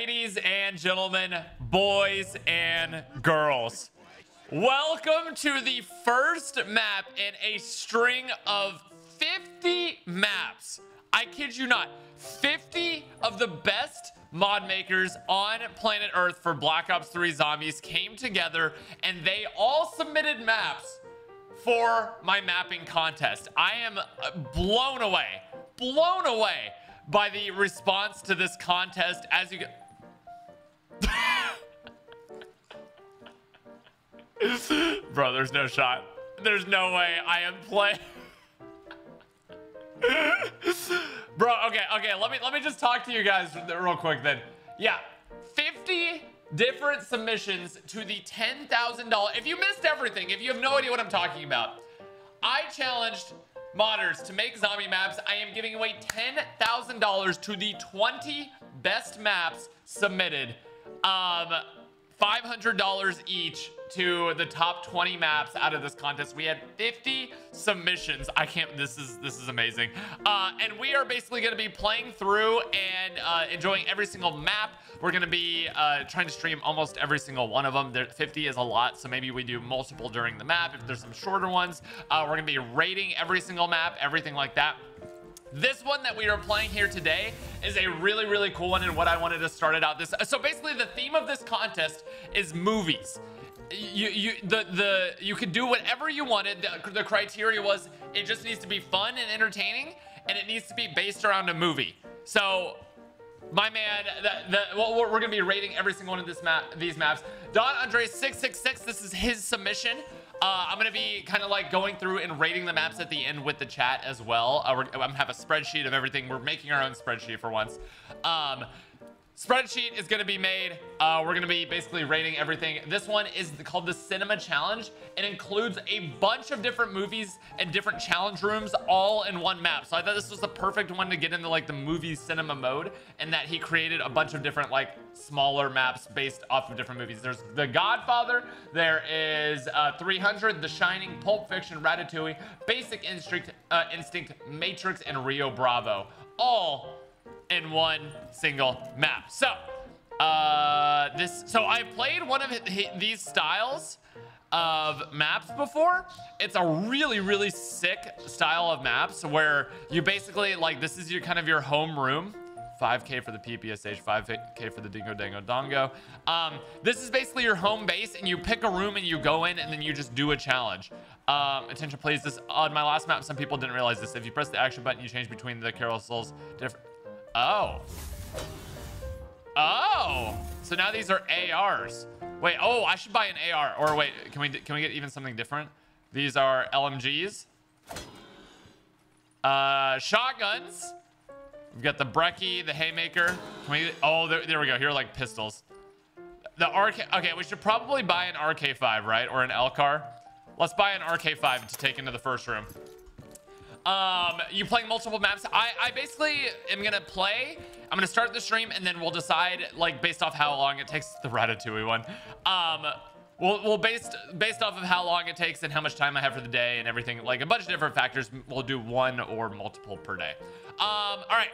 Ladies and gentlemen, boys and girls, welcome to the first map in a string of 50 maps. I kid you not, 50 of the best mod makers on planet Earth for Black Ops 3 Zombies came together and they all submitted maps for my mapping contest. I am uh, blown away, blown away by the response to this contest as you. Bro, there's no shot. There's no way I am playing. Bro, okay, okay, let me let me just talk to you guys real quick then. Yeah, 50 different submissions to the $10,000. If you missed everything, if you have no idea what I'm talking about, I challenged modders to make zombie maps. I am giving away $10,000 to the 20 best maps submitted. Um, $500 each to the top 20 maps out of this contest. We had 50 submissions. I can't, this is, this is amazing. Uh, and we are basically gonna be playing through and uh, enjoying every single map. We're gonna be uh, trying to stream almost every single one of them. There, 50 is a lot, so maybe we do multiple during the map. If there's some shorter ones, uh, we're gonna be rating every single map, everything like that. This one that we are playing here today is a really, really cool one and what I wanted to start it out this. So basically the theme of this contest is movies. You, you, the, the, you could do whatever you wanted. The, the criteria was it just needs to be fun and entertaining and it needs to be based around a movie. So my man, the, the, well, we're, we're gonna be rating every single one of this map, these maps. Don Andre 666, this is his submission. Uh, I'm gonna be kind of like going through and rating the maps at the end with the chat as well. Uh, I'm have a spreadsheet of everything. We're making our own spreadsheet for once. Um, Spreadsheet is going to be made. Uh, we're going to be basically rating everything. This one is called the Cinema Challenge. It includes a bunch of different movies and different challenge rooms all in one map. So I thought this was the perfect one to get into like the movie cinema mode and that he created a bunch of different like smaller maps based off of different movies. There's The Godfather. There is uh, 300, The Shining, Pulp Fiction, Ratatouille, Basic Instinct, uh, Instinct, Matrix, and Rio Bravo. All in one single map. So, uh, this, so I played one of these styles of maps before. It's a really, really sick style of maps where you basically, like, this is your kind of your home room. 5k for the PPSH, 5k for the Dingo Dango Dongo. Um, this is basically your home base, and you pick a room and you go in, and then you just do a challenge. Um, attention, please. This on my last map, some people didn't realize this. If you press the action button, you change between the carousels. Different. Oh. Oh. So now these are ARs. Wait, oh, I should buy an AR. Or wait, can we can we get even something different? These are LMGs. Uh, shotguns. We've got the Brecci, the Haymaker. Can we, oh, there, there we go. Here are like pistols. The RK, okay, we should probably buy an RK5, right? Or an L-car. Let's buy an RK5 to take into the first room. Um, you playing multiple maps. I, I basically am gonna play. I'm gonna start the stream and then we'll decide like based off how long it takes the Ratatouille one. Um, we'll, we'll based based off of how long it takes and how much time I have for the day and everything, like a bunch of different factors. We'll do one or multiple per day. Um, all right.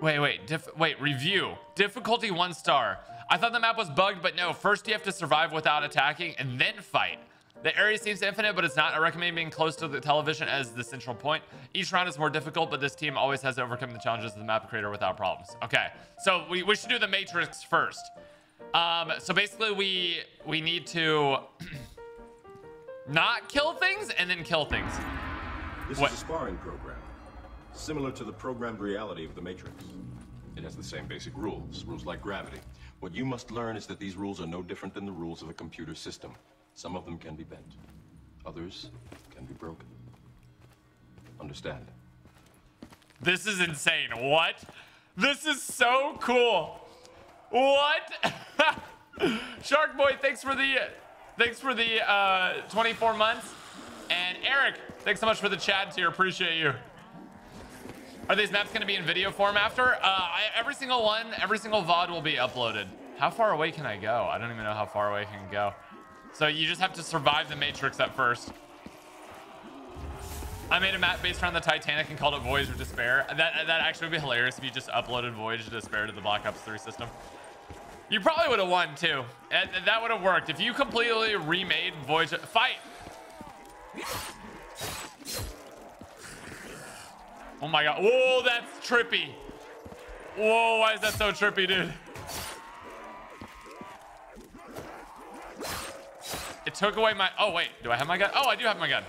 Wait, wait, diff wait, review. Difficulty one star. I thought the map was bugged, but no. First you have to survive without attacking and then fight. The area seems infinite, but it's not. I recommend being close to the television as the central point. Each round is more difficult, but this team always has to overcome the challenges of the map creator without problems. Okay, so we, we should do the Matrix first. Um, so basically, we we need to not kill things and then kill things. This what? is a sparring program, similar to the programmed reality of the Matrix. It has the same basic rules, rules like gravity. What you must learn is that these rules are no different than the rules of a computer system. Some of them can be bent. Others can be broken. Understand? This is insane. What? This is so cool. What? Shark Boy, thanks for the thanks for the uh, 24 months. And Eric, thanks so much for the chat here. Appreciate you. Are these maps going to be in video form after? Uh, I, every single one, every single VOD will be uploaded. How far away can I go? I don't even know how far away I can go. So you just have to survive the Matrix at first. I made a map based around the Titanic and called it Voyage of Despair. That that actually would be hilarious if you just uploaded Voyage of Despair to the Black Ops 3 system. You probably would have won too. And that would have worked if you completely remade Voyage. Of, fight. Oh my god. Whoa, that's trippy. Whoa, why is that so trippy, dude? It took away my... Oh, wait. Do I have my gun? Oh, I do have my gun.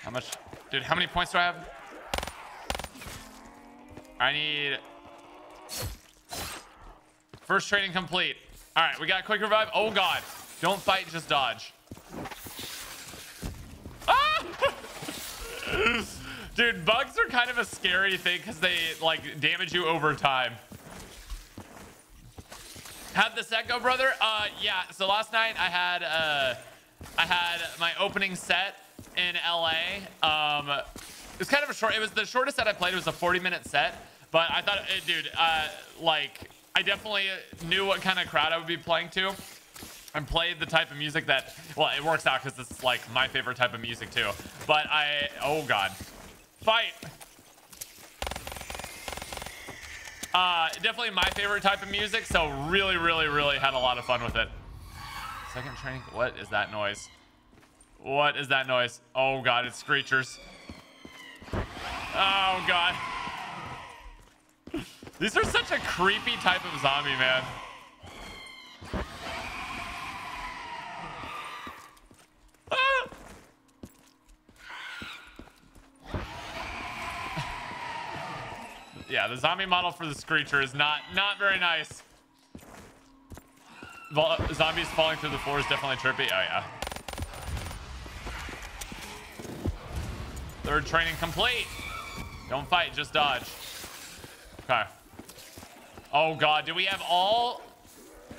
How much? Dude, how many points do I have? I need... First training complete. All right, we got a quick revive. Oh, God. Don't fight, just dodge. Ah! Dude, bugs are kind of a scary thing because they, like, damage you over time. Had the set go, brother? Uh, yeah. So last night I had, uh, I had my opening set in LA. Um, it was kind of a short. It was the shortest set I played. It was a 40 minute set, but I thought, it, dude, uh, like I definitely knew what kind of crowd I would be playing to, and played the type of music that. Well, it works out because it's like my favorite type of music too. But I, oh god, fight. Uh, definitely my favorite type of music, so really, really, really had a lot of fun with it. Second training, what is that noise? What is that noise? Oh god, it's screechers. Oh god. These are such a creepy type of zombie, man. Ah! Yeah, the zombie model for the Screecher is not not very nice. Vol zombies falling through the floor is definitely trippy. Oh yeah. Third training complete. Don't fight, just dodge. Okay. Oh god, do we have all?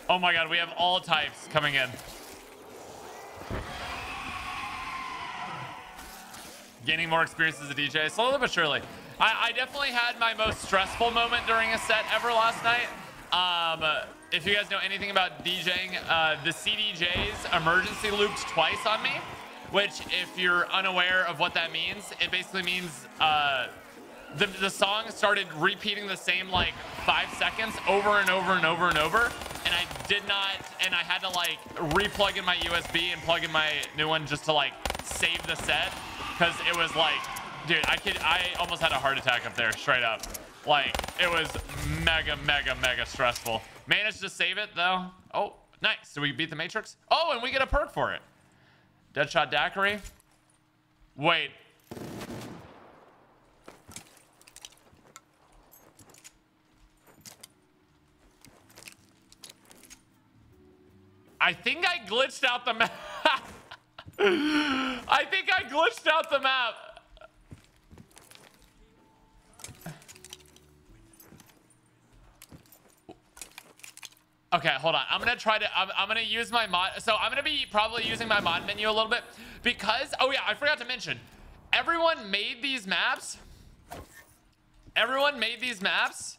Oh my god, we have all types coming in. Gaining more experience as a DJ, slowly but surely. I, I definitely had my most stressful moment during a set ever last night. Um, if you guys know anything about DJing, uh, the CDJs emergency looped twice on me, which if you're unaware of what that means, it basically means uh, the, the song started repeating the same like five seconds over and over and over and over. And I did not, and I had to like replug in my USB and plug in my new one just to like save the set. Cause it was like, dude, I could, I almost had a heart attack up there straight up. Like it was mega, mega, mega stressful. Managed to save it though. Oh, nice. Do we beat the Matrix? Oh, and we get a perk for it. Deadshot Daiquiri. Wait, I think I glitched out the map. I think I glitched out the map. Okay, hold on. I'm gonna try to. I'm, I'm, gonna use my mod. So I'm gonna be probably using my mod menu a little bit because. Oh yeah, I forgot to mention. Everyone made these maps. Everyone made these maps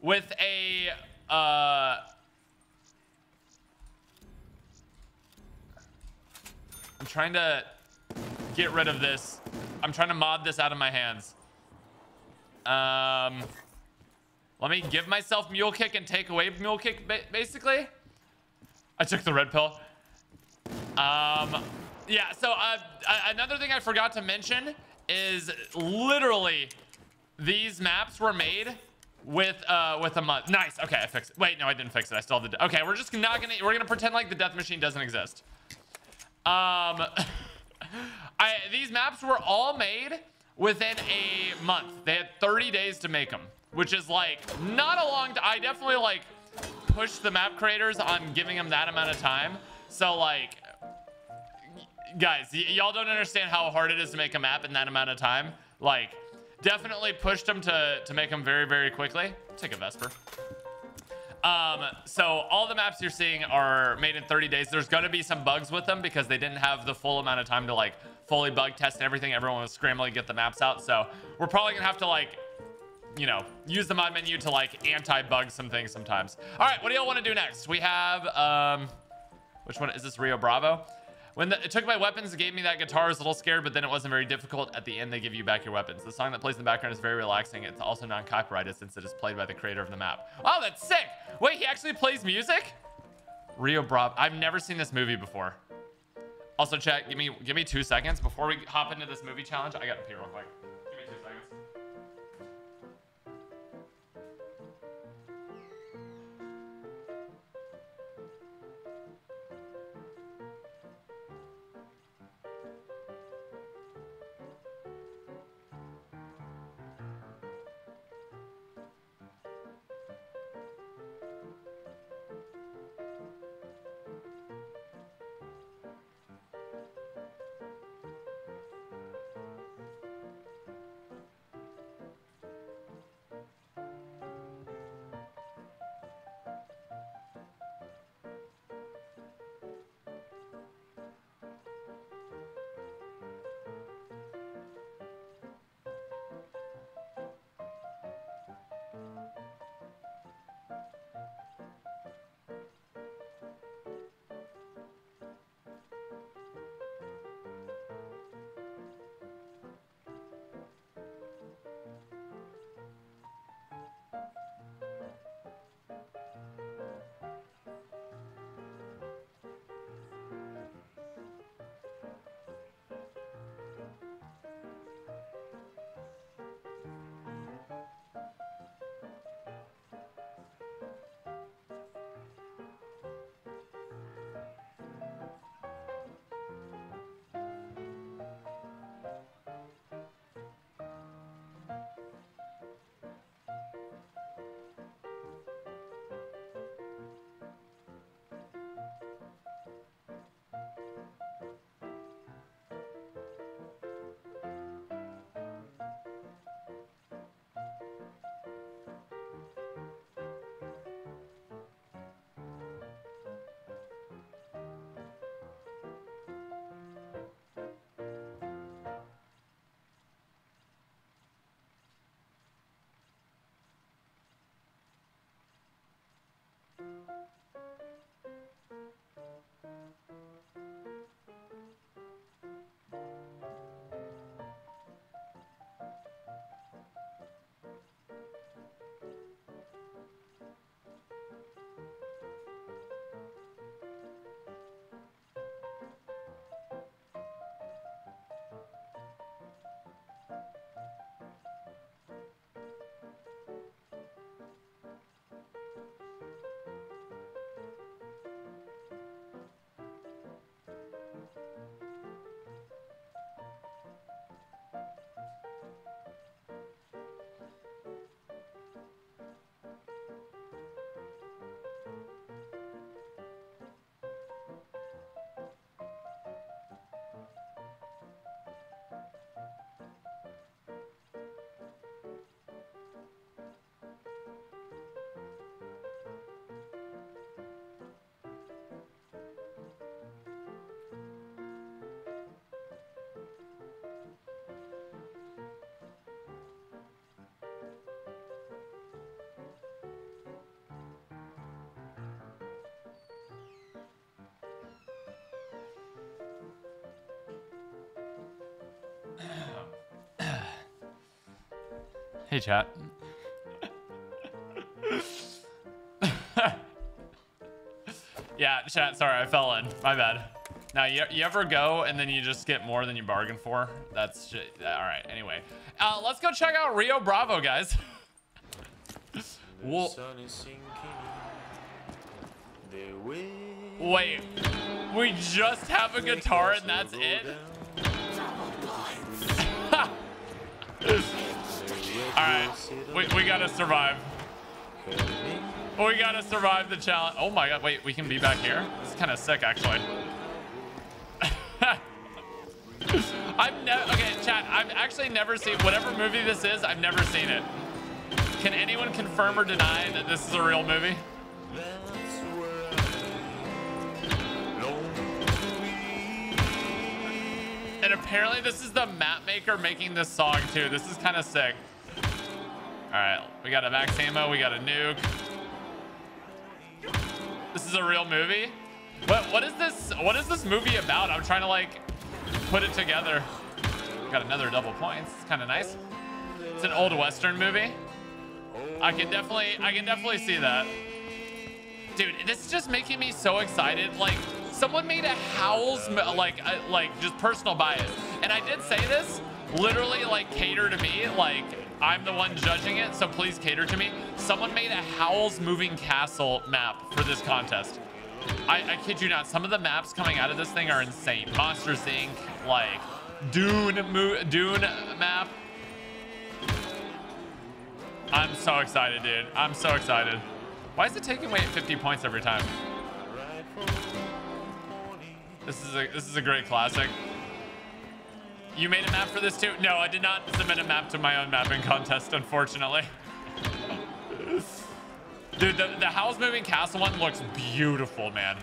with a. Uh, I'm trying to get rid of this. I'm trying to mod this out of my hands. Um, let me give myself mule kick and take away mule kick, basically. I took the red pill. Um, yeah, so uh, another thing I forgot to mention is literally these maps were made with uh with a month nice okay i fixed it wait no i didn't fix it i still have the okay we're just not gonna we're gonna pretend like the death machine doesn't exist um, I, these maps were all made within a month. They had 30 days to make them, which is like not a long. I definitely like push the map creators on giving them that amount of time. So like, guys, y'all don't understand how hard it is to make a map in that amount of time. Like, definitely pushed them to to make them very very quickly. Take a Vesper. Um, so all the maps you're seeing are made in 30 days. There's going to be some bugs with them because they didn't have the full amount of time to like fully bug test everything. Everyone was scrambling to get the maps out. So we're probably going to have to like you know, use the mod menu to like anti-bug some things sometimes. All right, what do y'all want to do next? We have, um, which one is this? Rio Bravo. When the, it took my weapons, it gave me that guitar. I was a little scared, but then it wasn't very difficult. At the end, they give you back your weapons. The song that plays in the background is very relaxing. It's also non-copyrighted since it is played by the creator of the map. Oh, that's sick. Wait, he actually plays music? Rio Bravo. I've never seen this movie before. Also, chat, give me give me two seconds before we hop into this movie challenge. I gotta pee real quick. Hey, chat. yeah, chat. Sorry, I fell in. My bad. Now, you, you ever go and then you just get more than you bargained for? That's just, all right. Anyway, uh, let's go check out Rio Bravo, guys. Whoa. Wait, we just have a guitar and that's it? We, we gotta survive. We gotta survive the challenge. Oh my god, wait, we can be back here? This is kind of sick, actually. I've never, okay, chat, I've actually never seen, whatever movie this is, I've never seen it. Can anyone confirm or deny that this is a real movie? And apparently this is the map maker making this song too. This is kind of sick. All right, we got a max ammo, we got a nuke. This is a real movie. What what is this? What is this movie about? I'm trying to like put it together. Got another double points. It's kind of nice. It's an old western movie. I can definitely I can definitely see that. Dude, this is just making me so excited. Like someone made a Howls like uh, like just personal bias. And I did say this literally like cater to me like I'm the one judging it, so please cater to me. Someone made a Howl's Moving Castle map for this contest. I, I kid you not, some of the maps coming out of this thing are insane. Monsters Inc., like Dune, Mo Dune map. I'm so excited, dude. I'm so excited. Why is it taking away 50 points every time? This is a this is a great classic. You made a map for this too? No, I did not submit a map to my own mapping contest, unfortunately. Dude, the, the Howl's Moving Castle one looks beautiful, man.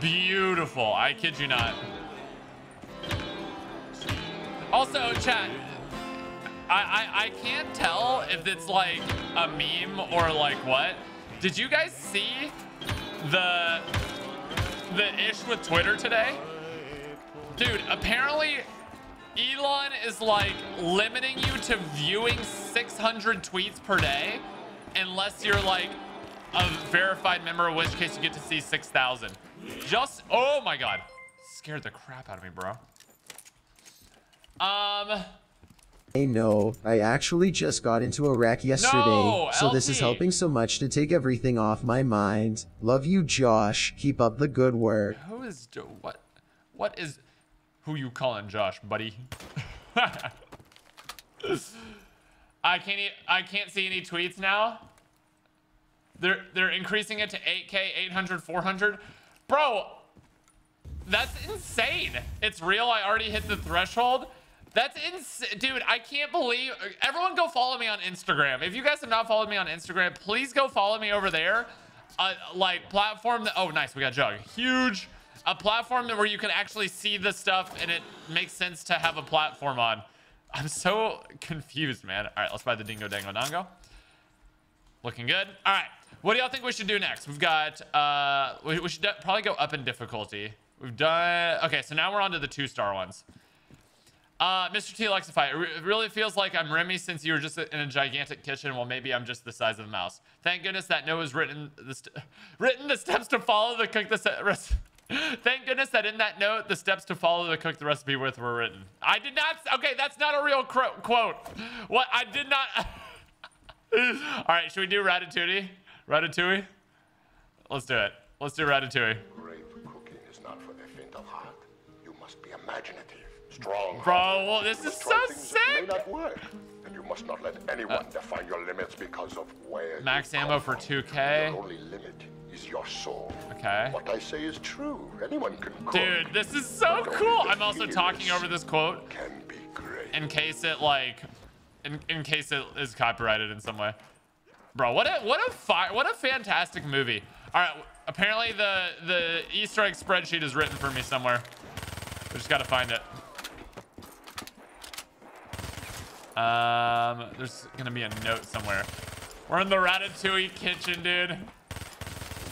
Beautiful. I kid you not. Also, chat, I, I, I can't tell if it's like a meme or like what. Did you guys see the the ish with Twitter today? Dude, apparently Elon is like limiting you to viewing 600 tweets per day unless you're like a verified member, in which case you get to see 6,000. Just, oh my God. Scared the crap out of me, bro. Um, Hey no, I actually just got into a wreck yesterday, No, so this is helping so much to take everything off my mind. Love you, Josh. Keep up the good work. who is, what, what is, who you calling Josh, buddy? I can't, e- I can't see any tweets now. They're, they're increasing it to 8K, 800, 400. Bro, That's insane. It's real. I already hit the threshold. That's insane. Dude, I can't believe. Everyone go follow me on Instagram. If you guys have not followed me on Instagram, please go follow me over there. Uh, like, platform. Oh, nice. We got Jug. Huge. A platform where you can actually see the stuff and it makes sense to have a platform on. I'm so confused, man. All right, let's buy the Dingo Dango Dongo. Looking good. All right. What do y'all think we should do next? We've got, uh, we, we should probably go up in difficulty. We've done, okay, so now we're on to the two star ones. Uh, Mr. T Alexify, it, re- it really feels like I'm Remy since you were just in a gigantic kitchen. Well, maybe I'm just the size of the mouse. Thank goodness that Noah's written the, written the steps to follow the cook the recipe. Thank goodness that in that note, the steps to follow the cook the recipe with were written. I did not, okay, that's not a real quote. What, I did not. All right, should we do Ratatouille? Ratatouille? Let's do it. Let's do Ratatouille. Great cooking is not for the faint of heart. You must be imaginative, strong. Bro, well, this is so sick. may not work. And you must not let anyone uh, define your limits because of where Max ammo for 2K. Your only limit is your soul. Okay. What I say is true. Anyone can cook. Dude, this is so cool. I'm also talking over this quote Can be great. in case it like, in, in case it is copyrighted in some way. Bro, what a what a fi- what a fantastic movie. All right, apparently the the Easter egg spreadsheet is written for me somewhere. We just gotta find it. Um, there's gonna be a note somewhere. We're in the Ratatouille kitchen, dude.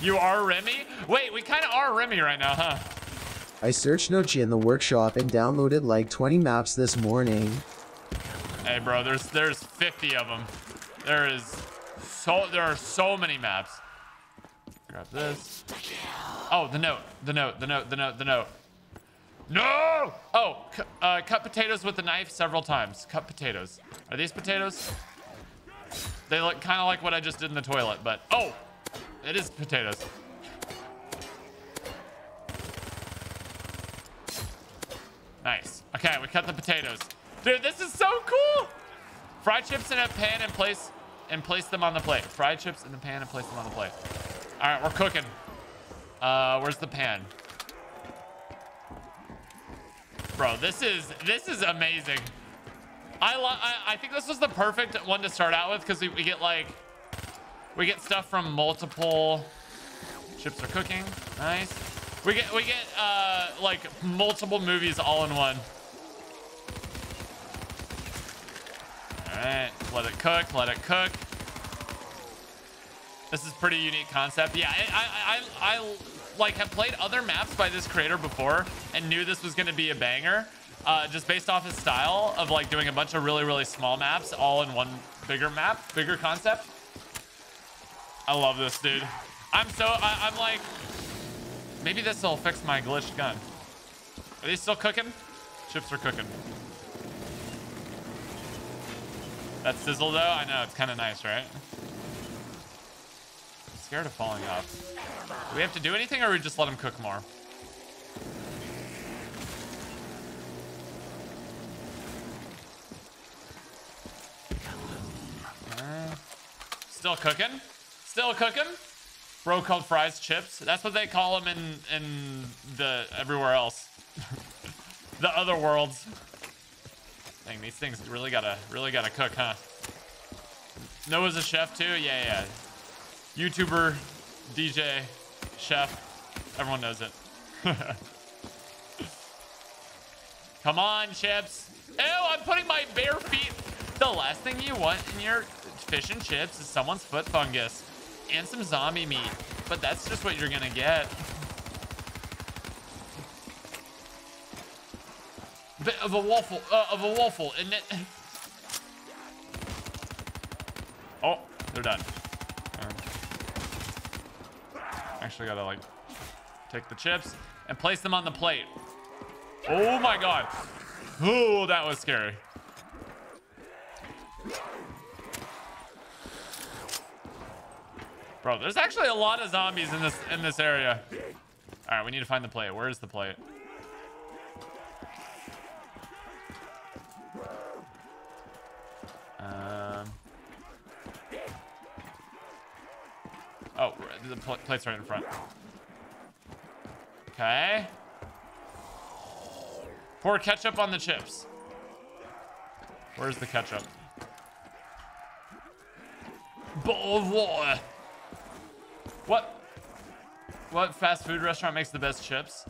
You are Remy? Wait, we kind of are Remy right now, huh? I searched Nochi in the workshop and downloaded like 20 maps this morning. Hey, bro, there's there's 50 of them. There is so there are so many maps. Grab this. Oh, the note, the note, the note, the note, the note. No! Oh, uh, cut potatoes with a knife several times. Cut potatoes. Are these potatoes? They look kind of like what I just did in the toilet, but oh, it is potatoes. Nice. Okay, we cut the potatoes. Dude, this is so cool. Fried chips in a pan and place and place them on the plate. Fried chips in the pan and place them on the plate. All right, we're cooking. Uh, where's the pan? Bro, this is this is amazing. I, I I think this was the perfect one to start out with because we, we get like we get stuff from multiple chips are cooking. Nice. We get we get uh like multiple movies all in one. All right, let it cook, let it cook. This is pretty unique concept. Yeah, I, I, I, I like have played other maps by this creator before and knew this was to be a banger. Uh, just based off his style of like doing a bunch of really, really small maps all in one bigger map, bigger concept. I love this, dude. I'm so, I, I'm like, maybe this will fix my glitched gun. Are they still cooking? Chips are cooking. That sizzle though, I know, it's kind of nice, right? I'm scared of falling off. Do we have to do anything or we just let them cook more? Uh, still cooking? Still cooking? Bro called fries chips. That's what they call them in in the everywhere else. the other worlds. Dang, these things really gotta really gotta cook, huh? Noah's a chef too. Yeah, yeah. YouTuber, DJ, chef. Everyone knows it. Come on, chips. Ew, I'm putting my bare feet. The last thing you want in your fish and chips is someone's foot fungus and some zombie meat. But that's just what you're gonna get. Bit of a waffle, uh, of a waffle, isn't it? Oh, they're done. Actually gotta like take the chips and place them on the plate. Oh my god. Oh, that was scary. Bro, there's actually a lot of zombies in this in this area. All right, we need to find the plate. Where is the plate? Um. Oh, the pl plate's right in front. Okay. Pour ketchup on the chips. Where's the ketchup? Bowl of water. What? What fast food restaurant makes the best chips?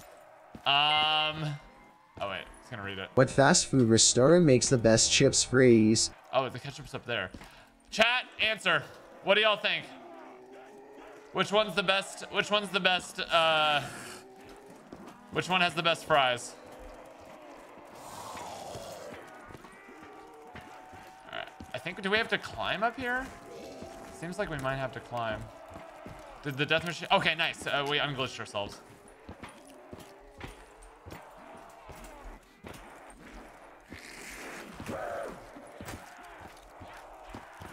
Um. Oh wait, it's gonna read it. What fast food restaurant makes the best chips freeze? Oh, the ketchup's up there. Chat, answer. What do y'all think? Which one's the best? Which one's the best? Uh, which one has the best fries? Alright, I think, do we have to climb up here? Seems like we might have to climb. Did the death machine? Okay, nice. Uh, we unglitched ourselves.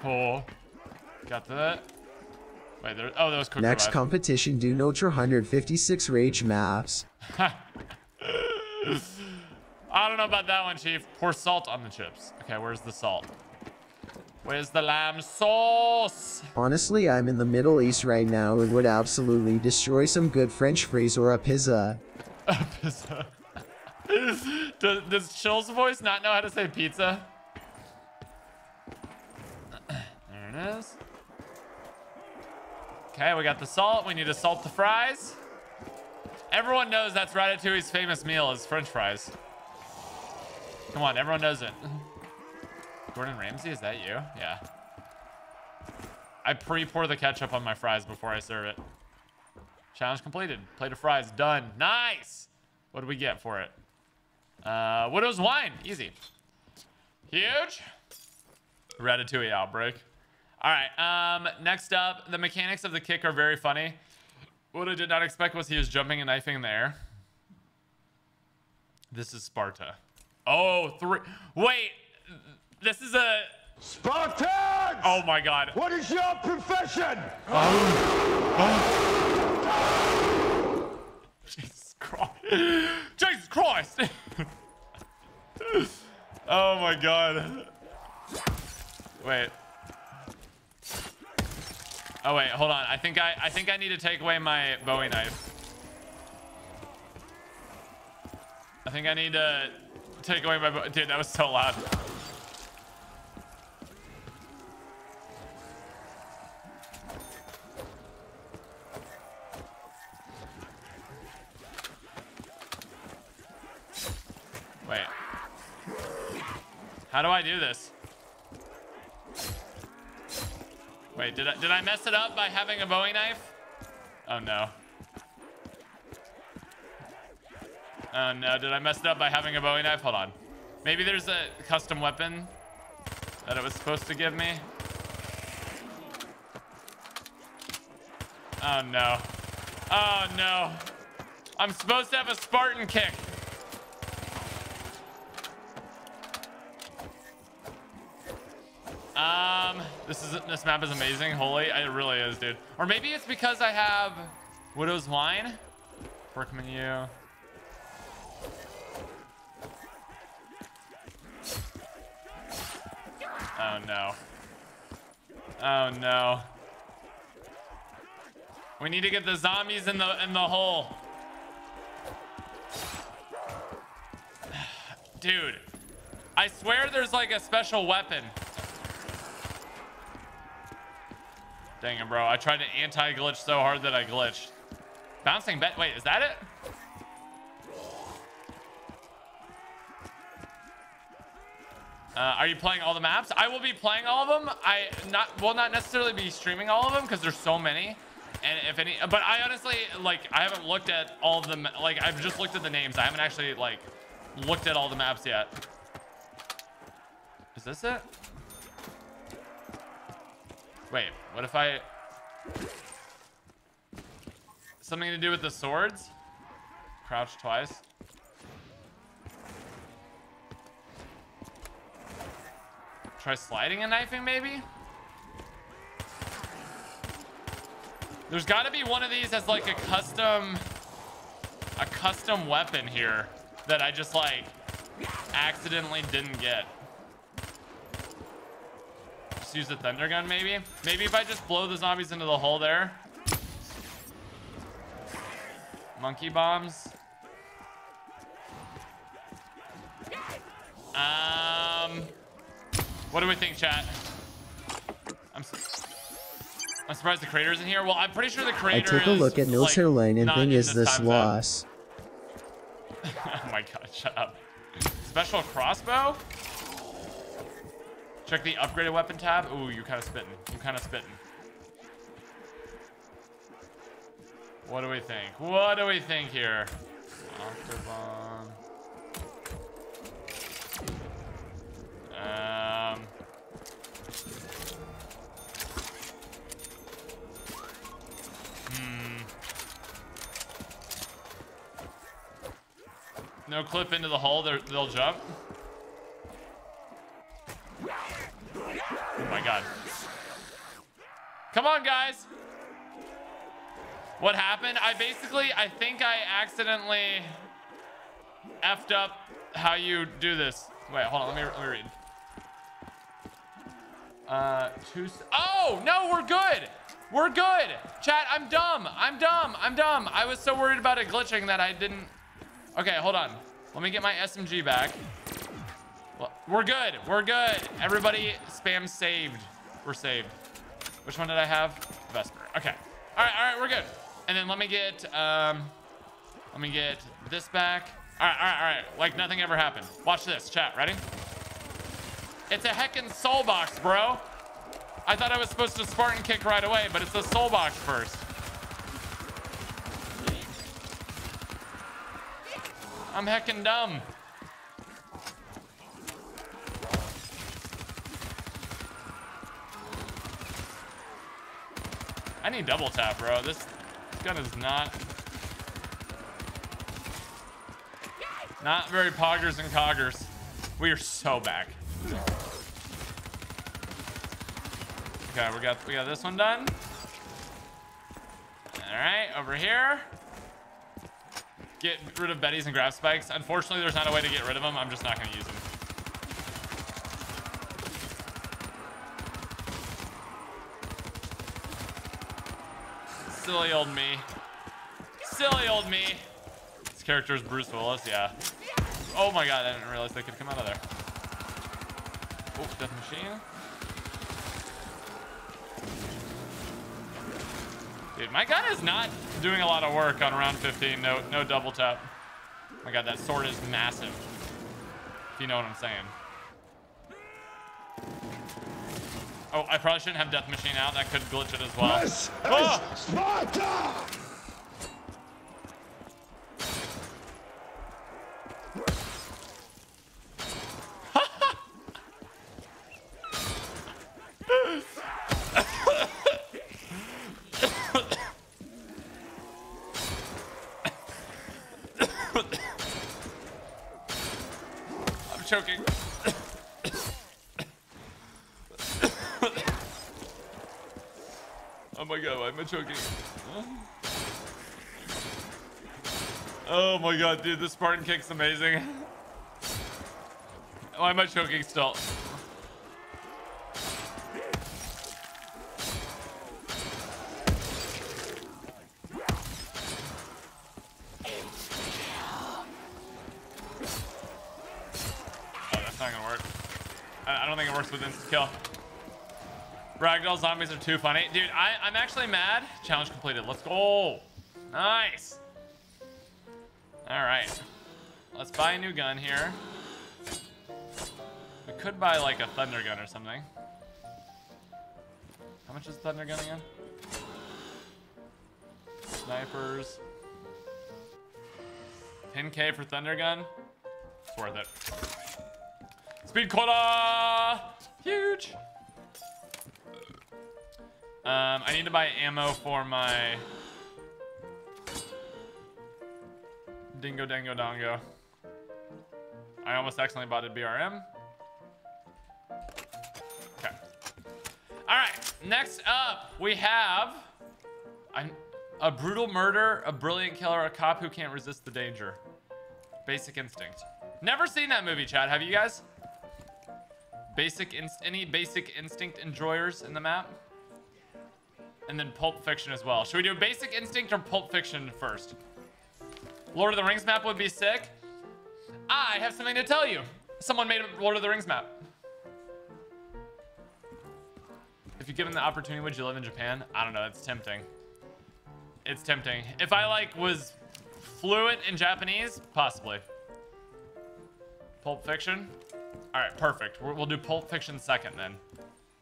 Oh, got that. Wait, there. Oh, that was quick Next revive. competition do Notre 156 rage maps. I don't know about that one, Chief. Pour salt on the chips. Okay, where's the salt? Where's the lamb sauce? Honestly, I'm in the Middle East right now and would absolutely destroy some good French fries or a pizza. Pizza. does, does Chill's voice not know how to say pizza? there it is. Okay, we got the salt. We need to salt the fries. Everyone knows that's Ratatouille's famous meal is French fries. Come on, everyone knows it. Gordon Ramsay, is that you? Yeah. I pre-pour the ketchup on my fries before I serve it. Challenge completed. Plate of fries done. Nice. What do we get for it? Uh, Widow's wine. Easy. Huge. Ratatouille outbreak. All right. Um, next up, the mechanics of the kick are very funny. What I did not expect was he was jumping and knifing in. This is Sparta. Oh, three. Wait. This is a. Spartans! Oh my God. What is your profession? Oh. oh. Jesus Christ. Jesus Christ. oh my god. Wait. Oh wait, hold on. I think I I think I need to take away my Bowie knife. I think I need to take away my Bo- dude. That was so loud. Wait. How do I do this? Wait, did I, did I mess it up by having a Bowie knife? Oh, no. Oh, no. Did I mess it up by having a Bowie knife? Hold on. Maybe there's a custom weapon that it was supposed to give me. Oh, no. Oh, no. I'm supposed to have a Spartan kick. Um, this is this map is amazing. Holy, it really is, dude. Or maybe it's because I have Widow's Wine. Work menu. Oh no. Oh no. We need to get the zombies in the in the hole. Dude, I swear there's like a special weapon. Dang it, bro. I tried to anti-glitch so hard that I glitched. Bouncing bet. Wait, is that it? Uh, are you playing all the maps? I will be playing all of them. I not will not necessarily be streaming all of them because there's so many. And if any, but I honestly like I haven't looked at all of them. Like I've just looked at the names. I haven't actually like looked at all the maps yet. Is this it? Wait, what if I... Something to do with the swords? Crouch twice. Try sliding and knifing, maybe? There's got to be one of these as like a custom... A custom weapon here that I just like accidentally didn't get. Just use the thunder gun maybe? Maybe if I just blow the zombies into the hole there. Monkey bombs. Um, what do we think, chat? I'm, su I'm surprised the creator's in here. Well, I'm pretty sure the crater. I creator took a look at Nils like, Herlane and thing is this time loss. oh my god, shut up. Special crossbow? Check the upgraded weapon tab. Ooh, you're kind of spitting. You kind of spitting. What do we think? What do we think here? Um. Hmm. No clip into the hole. They'll jump. Oh my god. Come on, guys. What happened? I basically, I think I accidentally effed up how you do this. Wait, hold on. Let me, let me read. Uh, two. Oh, no, we're good. We're good. Chat, I'm dumb. I'm dumb. I'm dumb. I was so worried about it glitching that I didn't. Okay, hold on. Let me get my SMG back. We're good. We're good. Everybody spam saved. We're saved. Which one did I have? Vesper. Okay. All right, all right, we're good. And then let me get, um, let me get this back. All right, all right, all right. Like nothing ever happened. Watch this, chat. Ready? It's a heckin' soul box, bro. I thought I was supposed to Spartan kick right away, but it's a soul box first. I'm heckin' dumb. I need double tap, bro. This gun is not... Not very poggers and coggers. We are so back. Okay, we got we got this one done. All right, over here. Get rid of Betty's and grab spikes. Unfortunately, there's not a way to get rid of them. I'm just not going to use them. Silly old me. Silly old me. This character is Bruce Willis, yeah. Oh my god, I didn't realize they could come out of there. Oh, death machine. Dude, my gun is not doing a lot of work on round 15. No, no double tap. my god, that sword is massive. If you know what I'm saying. Oh, I probably shouldn't have Death Machine out. That could glitch it as well. This Oh! is Sparta! I'm choking. Oh my god, why am choking? Oh my god, dude, the Spartan kick's amazing. Why am I choking still? Oh, that's not gonna work. I, I don't think it works with instant kill. Ragdoll zombies are too funny. Dude, I, I'm actually mad. Challenge completed. Let's go. Nice. All right. Let's buy a new gun here. We could buy like a thunder gun or something. How much is thunder gun again? Snipers. 10k for thunder gun. It's worth it. Speed Cola! Huge! Um, I need to buy ammo for my Dingo Dango Dongo. I almost accidentally bought a BRM. Okay. All right. Next up, we have a, a brutal murder, a brilliant killer, a cop who can't resist the danger. Basic Instinct. Never seen that movie, Chad. Have you guys? Basic inst any Basic Instinct enjoyers in the map? And then Pulp Fiction as well. Should we do Basic Instinct or Pulp Fiction first? Lord of the Rings map would be sick. I have something to tell you. Someone made a Lord of the Rings map. If you're given the opportunity, would you live in Japan? I don't know. It's tempting. It's tempting. If I like was fluent in Japanese, possibly. Pulp Fiction. All right, perfect. We'll we'll do Pulp Fiction second then.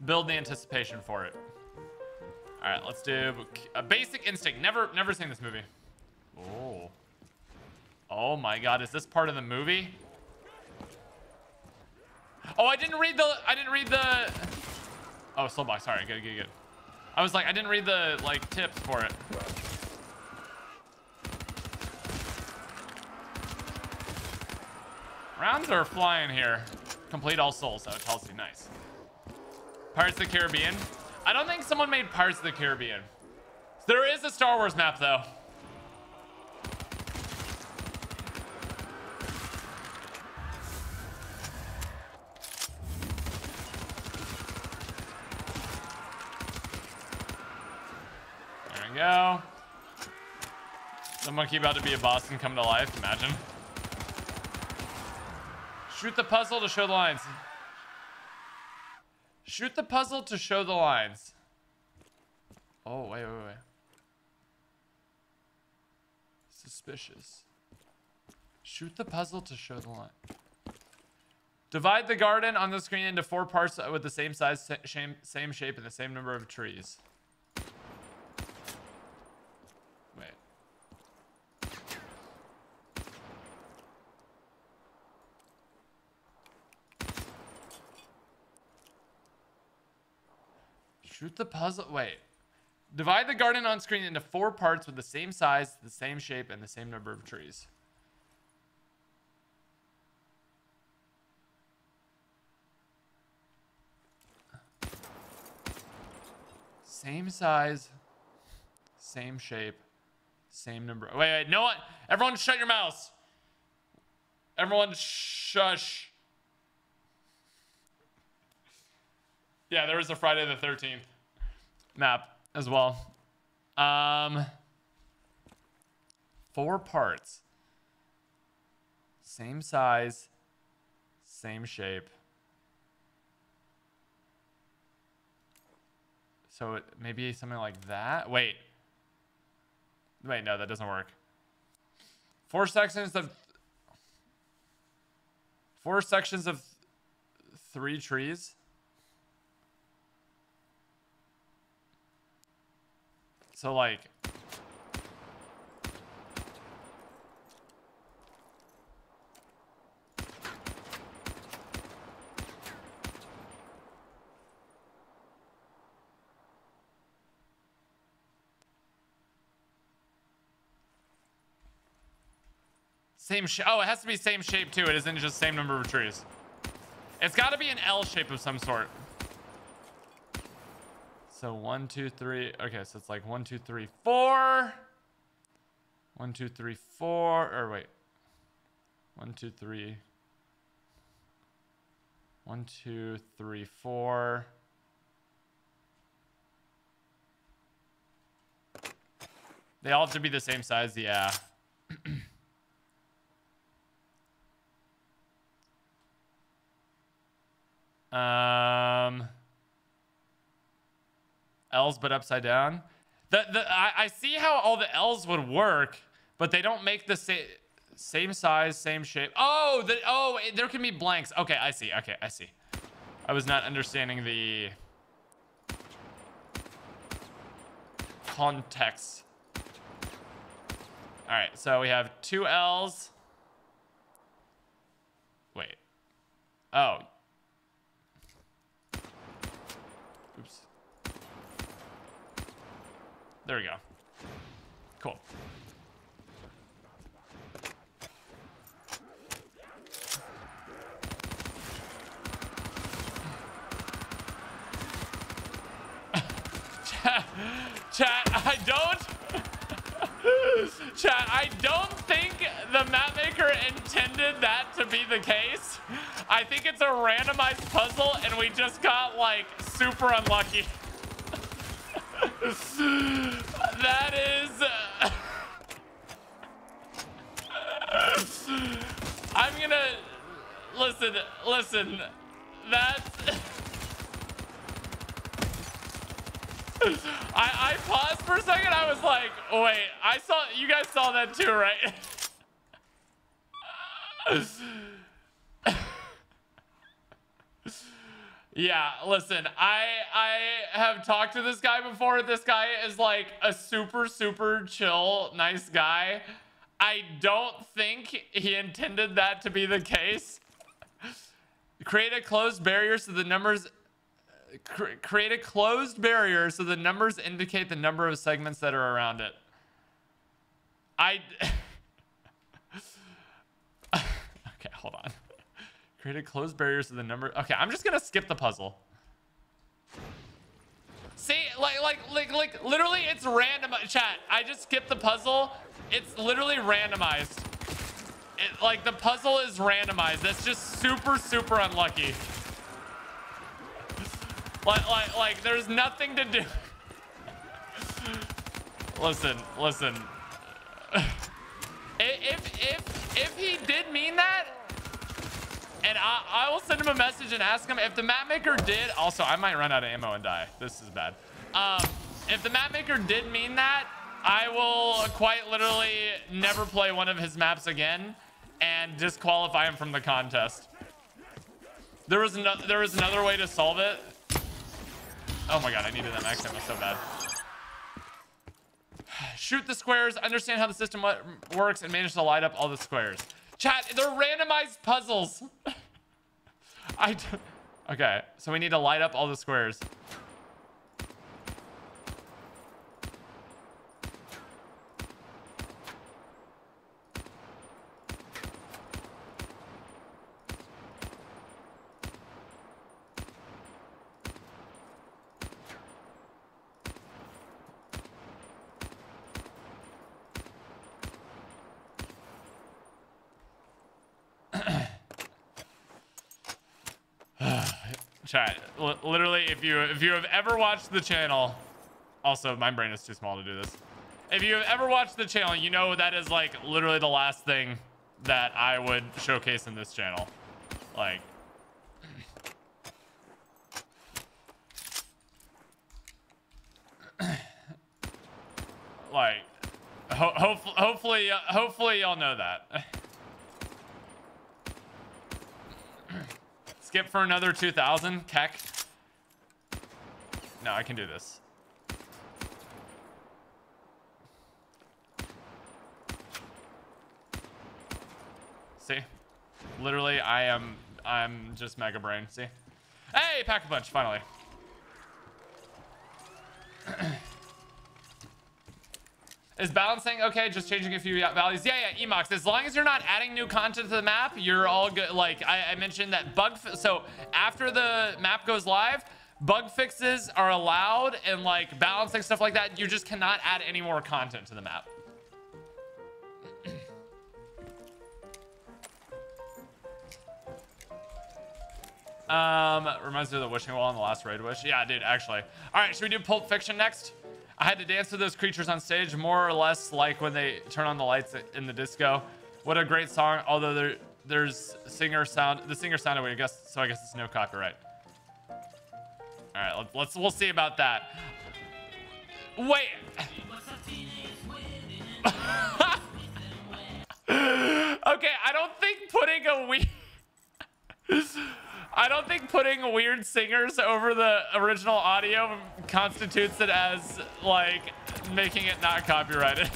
Build the anticipation for it. All right, let's do a Basic Instinct. Never, never seen this movie. Oh. Oh my God, is this part of the movie? Oh, I didn't read the, I didn't read the, oh, slow box, sorry, good, good, good. I was like, I didn't read the, like, tips for it. Rounds are flying here. Complete all souls, oh, Tulsi, nice. Pirates of the Caribbean. I don't think someone made Pirates of the Caribbean. There is a Star Wars map, though. There we go. The monkey about to be a boss and come to life, imagine. Shoot the puzzle to show the lines. Shoot the puzzle to show the lines. Oh, wait, wait, wait. Suspicious. Shoot the puzzle to show the line. Divide the garden on the screen into four parts with the same size, same, same shape, and the same number of trees. Shoot the puzzle. Wait. Divide the garden on screen into four parts with the same size, the same shape, and the same number of trees. Same size, same shape, same number. Wait, wait, no one. Everyone, shut your mouths. Everyone, shush. Yeah, there was a Friday the 13th map as well. Um, four parts. Same size, same shape. So it, maybe something like that. Wait. Wait, no, that doesn't work. Four sections of four sections of three trees. So like Same shape. Oh, it has to be same shape too. It isn't just same number of trees. It's got to be an L shape of some sort. So one, two, three. Okay, so it's like one, two, three, four. One, two, three, four. Or wait. One, two, three. One, two, three, four. They all have to be the same size, yeah. Um, L's but upside down. The the I, I see how all the L's would work, but they don't make the same same size, same shape. Oh, the oh there can be blanks. Okay, I see. Okay, I see. I was not understanding the context. All right, so we have two L's. Wait. Oh, Oops. There we go. Cool. chat, chat, I don't... chat, I don't think the map maker intended that to be the case. I think it's a randomized puzzle and we just got like super unlucky. that is... Uh, I'm gonna... Listen, listen. That's... I, I paused for a second. I was like, wait, I saw... You guys saw that too, right? Yeah, listen, I I have talked to this guy before. This guy is like a super super chill, nice guy. I don't think he intended that to be the case. create a closed barrier so the numbers cr create a closed barrier so the numbers indicate the number of segments that are around it. I Okay, hold on. Create a closed barriers to the number. Okay, I'm just gonna skip the puzzle. See, like, like, like, like, literally, it's random. Chat. I just skipped the puzzle. It's literally randomized. It, like, the puzzle is randomized. That's just super, super unlucky. Like, like, like, there's nothing to do. listen, listen. if, if, if he did mean that, and I, I will send him a message and ask him if the map maker did. Also, I might run out of ammo and die. This is bad. Um, if the map maker did mean that, I will quite literally never play one of his maps again and disqualify him from the contest. There was no, there was another way to solve it. Oh my god, I needed that max ammo so bad. Shoot the squares, understand how the system works, and manage to light up all the squares. Chat, they're randomized puzzles. I okay, so we need to light up all the squares. Chat, literally, if you if you have ever watched the channel, also my brain is too small to do this. If you have ever watched the channel, you know that is like literally the last thing that I would showcase in this channel. Like, like, ho hopefully, hopefully, uh, hopefully y'all know that. skip for another 2,000? Keck? No, I can do this. See? Literally, I am... I'm just mega brain. See? Hey, Pack-a-Punch, finally. Is balancing okay? Just changing a few values. Yeah, yeah, Emox. As long as you're not adding new content to the map, you're all good. Like I, I mentioned that bug. so after the map goes live, bug fixes are allowed and like balancing stuff like that. You just cannot add any more content to the map. um, reminds me of the wishing well on the last raid wish. Yeah, dude, actually. All right, should we do Pulp Fiction next? I had to dance with those creatures on stage, more or less like when they turn on the lights in the disco. What a great song, although there, there's singer sound, the singer sounded weird, I guess, so I guess it's no copyright. All right, let's, let's we'll see about that. Wait. okay, I don't think putting a weird... I don't think putting weird singers over the original audio constitutes it as like making it not copyrighted.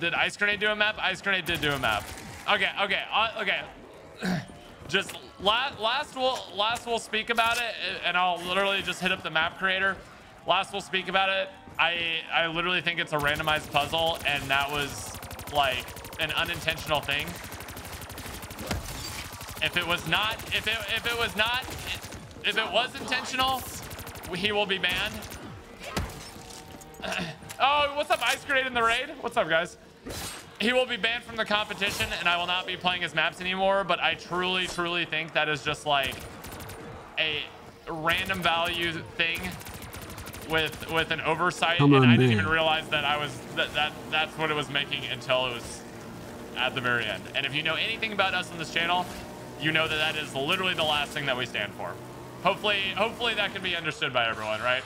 did Ice Grenade do a map? Ice Grenade did do a map. Okay, okay, uh, okay. just last, last we'll last we'll speak about it, and I'll literally just hit up the map creator. Last we'll speak about it. I I literally think it's a randomized puzzle, and that was like an unintentional thing. If it was not, if it if it was not, if it was intentional, he will be banned. oh, what's up, Ice Grenade in the raid? What's up, guys? He will be banned from the competition, and I will not be playing his maps anymore. But I truly, truly think that is just like a random value thing with with an oversight, Come and I didn't man. even realize that I was that that that's what it was making until it was at the very end. And if you know anything about us on this channel, you know that that is literally the last thing that we stand for. Hopefully, hopefully that can be understood by everyone, right?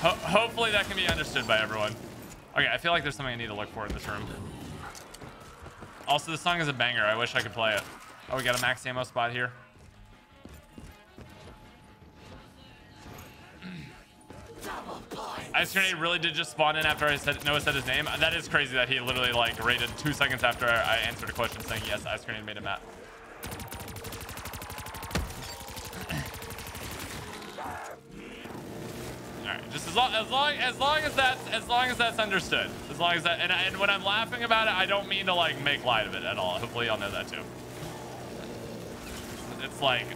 Ho hopefully that can be understood by everyone. Okay, I feel like there's something I need to look for in this room. Also, this song is a banger. I wish I could play it. Oh, we got a max ammo spot here. Ice Grenade really did just spawn in after I said Noah said his name. That is crazy that he literally like rated two seconds after I answered a question saying yes, Ice Grenade made a map. Alright, just as long as long as long as that's as long as that's understood. As long as that and, and when I'm laughing about it, I don't mean to like make light of it at all. Hopefully y'all know that too. It's like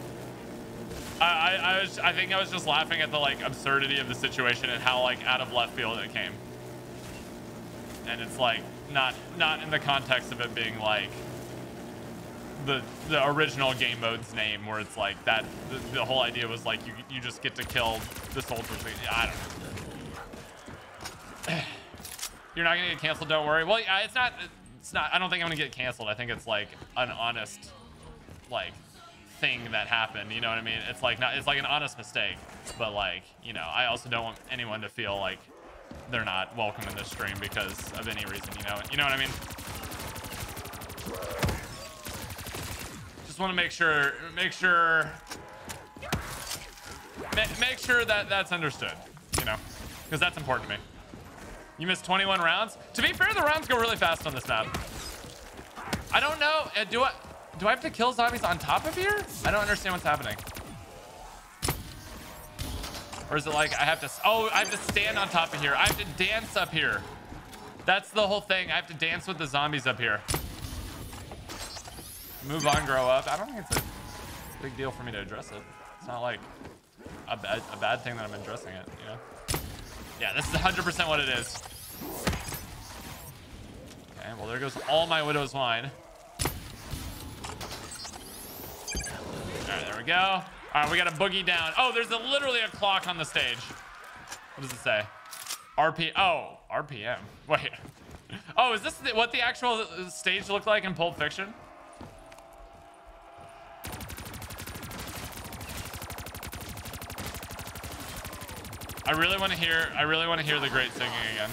I, I, I was I think I was just laughing at the like absurdity of the situation and how like out of left field it came. And it's like not not in the context of it being like the the original game mode's name where it's like that the, the whole idea was like you you just get to kill the soldiers. I don't know. You're not gonna get canceled, don't worry. Well, yeah, it's not it's not I don't think I'm gonna get canceled. I think it's like an honest like thing that happened you know what i mean? It's like not it's like an honest mistake but like you know i also don't want anyone to feel like they're not welcome in this stream because of any reason you know you know what i mean? Just want to make sure make sure ma- make sure that that's understood you know because that's important to me. You missed 21 rounds? To be fair the rounds go really fast on this map. I don't know uh, do i do I have to kill zombies on top of here? I don't understand what's happening. Or is it like I have to... Oh, I have to stand on top of here. I have to dance up here. That's the whole thing. I have to dance with the zombies up here. Move on, grow up. I don't think it's a big deal for me to address it. It's not like a bad, a bad thing that I'm addressing it, you know? Yeah, this is 100% what it is. Okay, well, there goes all my Widow's Wine. There we go. All right, we got a boogie down. Oh, there's a, literally a clock on the stage. What does it say? RP. Oh, RPM. Wait. Oh, is this what the actual stage looked like in Pulp Fiction? I really want to hear. I really want to hear the great singing again.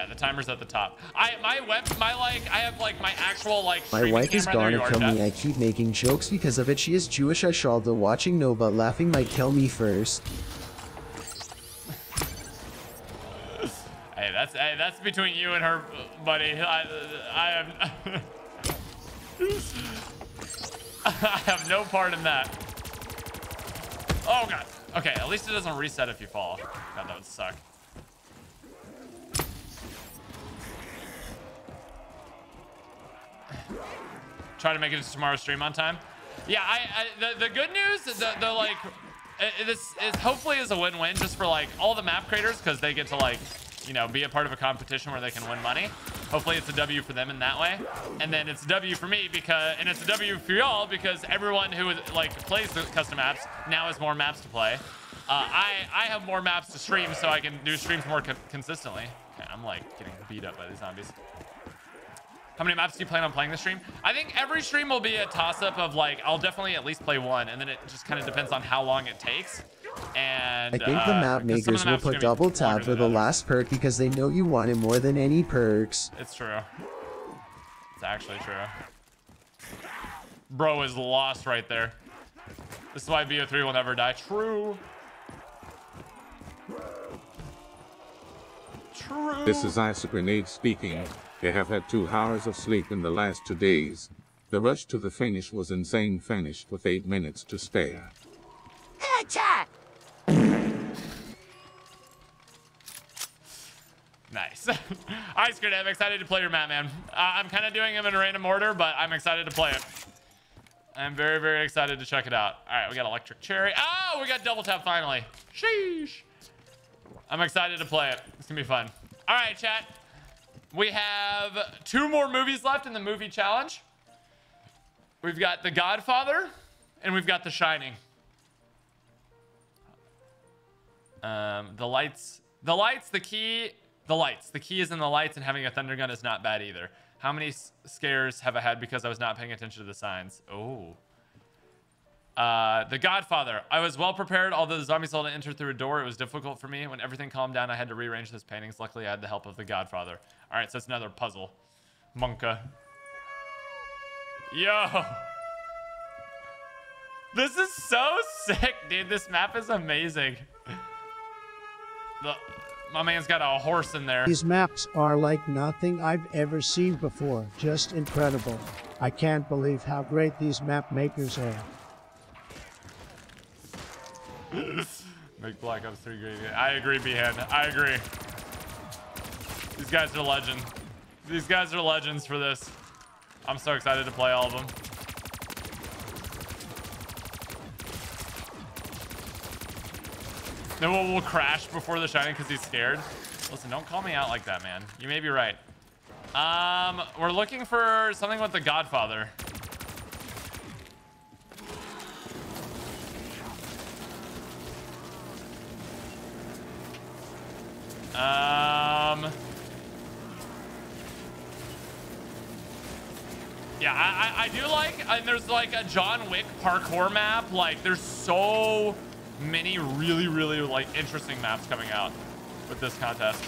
Yeah, the timer's at the top. I my web my like I have like my actual like My wife is gone There gonna you are, kill me. I keep making jokes because of it. She is Jewish. I shall do watching Nova laughing might kill me first. Hey, that's hey, that's between you and her, buddy. I, I am. I have no part in that. Oh god. Okay, at least it doesn't reset if you fall. God, that would suck. Try to make it to tomorrow's stream on time. Yeah, I, I the, the good news, the, the like, it, this is hopefully is a win-win just for like all the map creators because they get to like, you know, be a part of a competition where they can win money. Hopefully it's a W for them in that way. And then it's a W for me because, and it's a W for y'all because everyone who like plays the custom maps now has more maps to play. Uh, I, I have more maps to stream so I can do streams more co consistently. Okay, I'm like getting beat up by these zombies. How many maps do you plan on playing this stream? I think every stream will be a toss-up of like, I'll definitely at least play one, and then it just kind of depends on how long it takes. And I think uh, the map some of the makers will put double tap for the others. last perk because they know you want it more than any perks. It's true. It's actually true. Bro is lost right there. This is why BO3 will never die. True. True. This is Ice Grenade speaking. They have had two hours of sleep in the last two days. The rush to the finish was insane finished with eight minutes to spare. Nice. Ice Cream, I'm excited to play your map, man. Uh, I'm kind of doing them in a random order, but I'm excited to play it. I'm very, very excited to check it out. All right, we got Electric Cherry. Oh, we got Double Tap finally. Sheesh. I'm excited to play it. It's going to be fun. All right, chat. We have two more movies left in the movie challenge. We've got The Godfather and we've got The Shining. Um, the lights, the lights, the key, the lights. The key is in the lights, and having a thunder gun is not bad either. How many scares have I had because I was not paying attention to the signs? Oh. Uh, the Godfather. I was well prepared, although the zombies all enter through a door. It was difficult for me. When everything calmed down, I had to rearrange those paintings. Luckily, I had the help of the Godfather. All right, so it's another puzzle. Monka. Yo. This is so sick, dude. This map is amazing. The, my man's got a horse in there. These maps are like nothing I've ever seen before. Just incredible. I can't believe how great these map makers are. Make Black Ops 3 great. again. I agree, Behan. I agree. These guys are legend. These guys are legends for this. I'm so excited to play all of them. We'll, we'll crash before the Shining because he's scared. Listen, don't call me out like that, man. You may be right. Um, we're looking for something with the Godfather. Um. Yeah, I, I, I do like, and there's like a John Wick parkour map. Like, there's so many really, really like interesting maps coming out with this contest.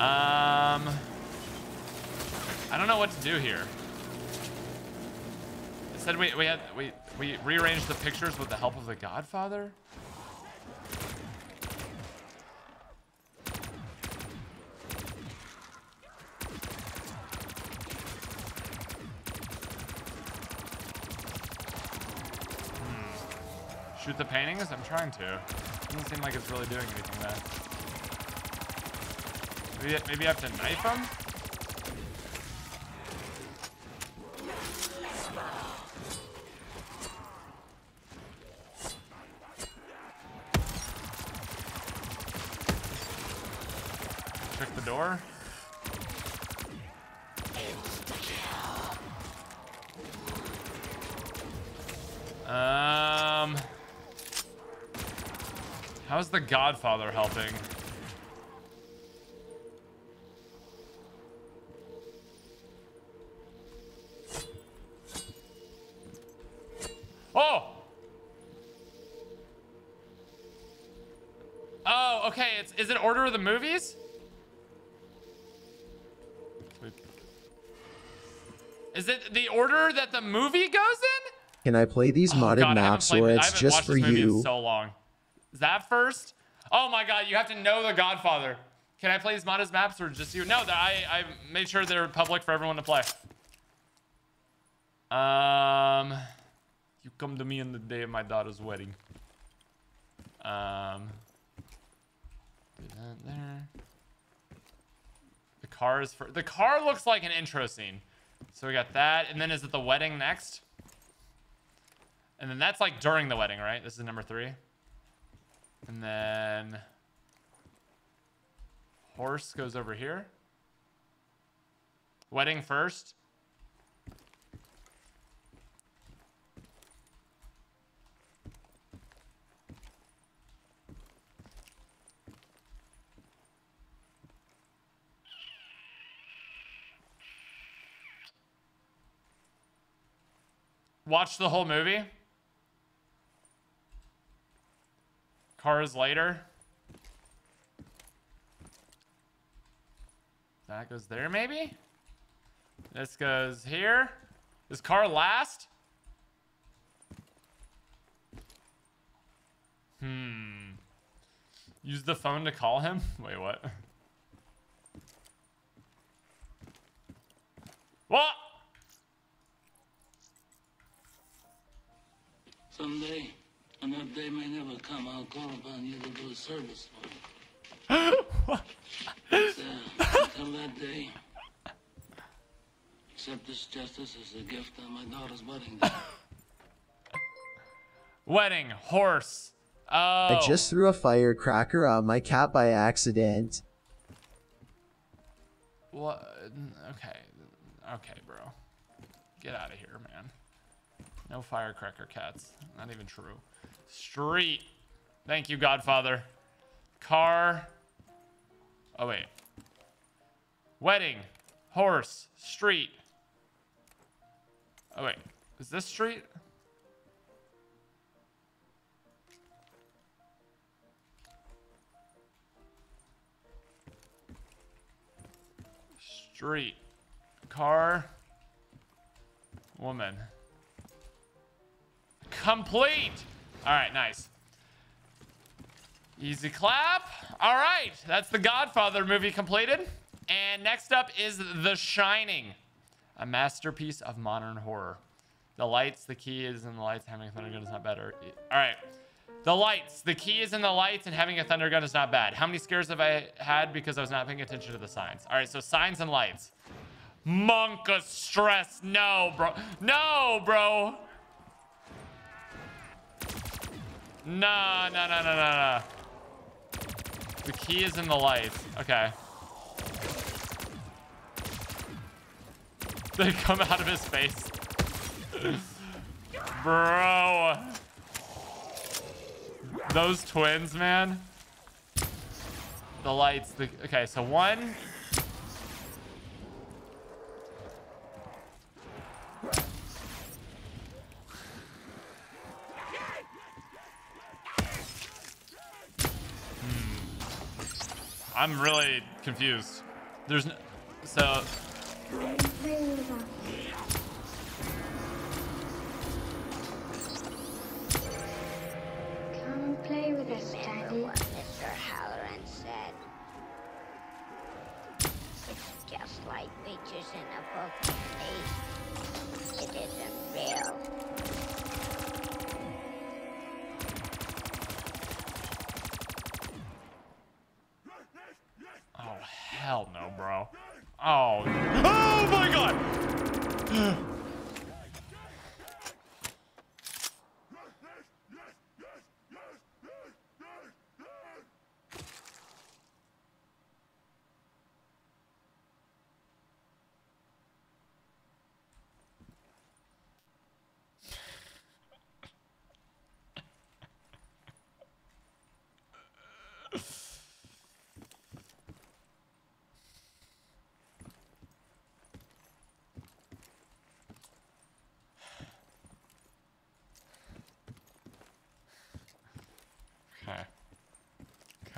Um, I don't know what to do here. It said we we had we we rearranged the pictures with the help of the Godfather. Shoot the paintings? I'm trying to. Doesn't seem like it's really doing anything though. Maybe, maybe I have to knife them? Check the door. Um, how's the Godfather helping? Oh! Oh, okay. It's is it order of the movies? Is it the order that the movie goes in? Can I play these Oh, modded God, maps or it's just for this movie in you? so long. Is that first? Oh my God! You have to know the Godfather. Can I play these modded maps or just you? No, I, I made sure they're public for everyone to play. Um, you come to me on the day of my daughter's wedding. Um, do that there. The car is for the car looks like an intro scene. So we got that, and then is it the wedding next? And then that's like during the wedding, right? This is number three. And then horse goes over here. Wedding first. Watch the whole movie. Cars later. That goes there, maybe? This goes here. Is car last? Hmm. Use the phone to call him? Wait, what? What? Someday, and that day may never come, I'll call upon you to do a service for me. But, uh, until that day, accept this justice as a gift on my daughter's wedding day. Wedding, horse. Oh. I just threw a firecracker on my cat by accident. What? Okay. Okay, bro. Get out of here, man. No firecracker cats. Not even true. Street. Thank you, Godfather. Car. Oh, wait. Wedding. Horse. Street. Oh, wait. Is this street? Street. Car. Woman. Complete. All right, nice. Easy clap. All right, that's the Godfather movie completed. And next up is The Shining, a masterpiece of modern horror. The lights, the key is in the lights. Having a thunder gun is not better. All right. The lights. The key is in the lights, and having a thunder gun is not bad. How many scares have I had because I was not paying attention to the signs? All right, so signs and lights. Monk of stress. No, bro. No, bro. No, no, no, no, no, no. The key is in the lights. Okay. They come out of his face. Bro. Those twins, man. The lights. The okay. So one. I'm really confused. There's no. So. Come play with us, Daddy. what Mr. Halloran said? It's just like pictures in a book, hell no, bro. Oh. Oh my god.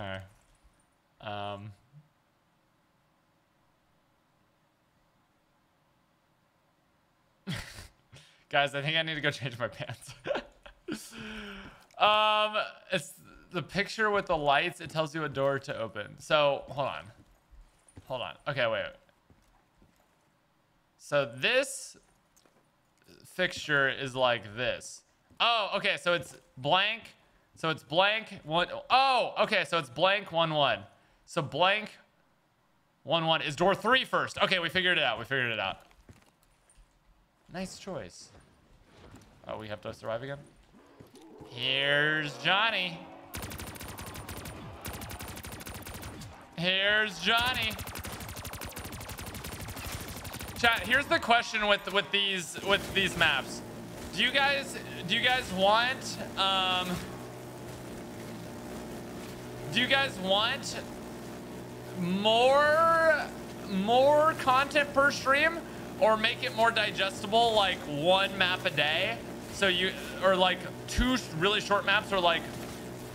Okay. Um. Guys, I think I need to go change my pants. um, it's the picture with the lights, it tells you a door to open. So hold on. Hold on. Okay, wait. So this fixture is like this. Oh, okay. So it's blank. So it's blank one. Oh, okay. So it's blank one one. So blank one one is door three first. Okay, we figured it out. We figured it out. Nice choice. Oh, we have to survive again. Here's Johnny. Here's Johnny. Chat, here's the question with with these with these maps. Do you guys do you guys want um do you guys want more more content per stream? Or make it more digestible like one map a day? So you or like two really short maps or like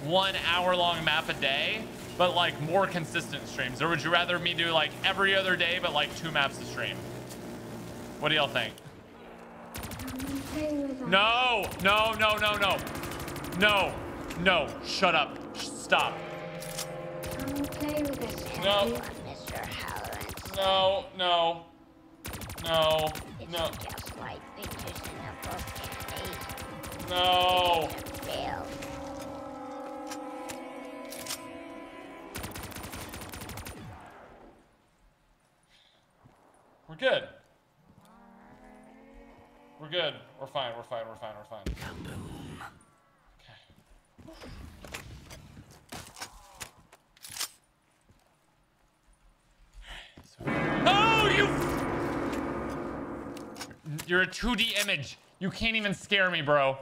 one hour long map a day but like more consistent streams? Or would you rather me do like every other day but like two maps a stream? What do y'all think? No! No no no no! No! No! Shut up. Stop no no no no no no. We're good. We're good. We're fine. We're fine. We're fine. We're fine. Okay. Oh, you! You're a 2D image. You can't even scare me, bro.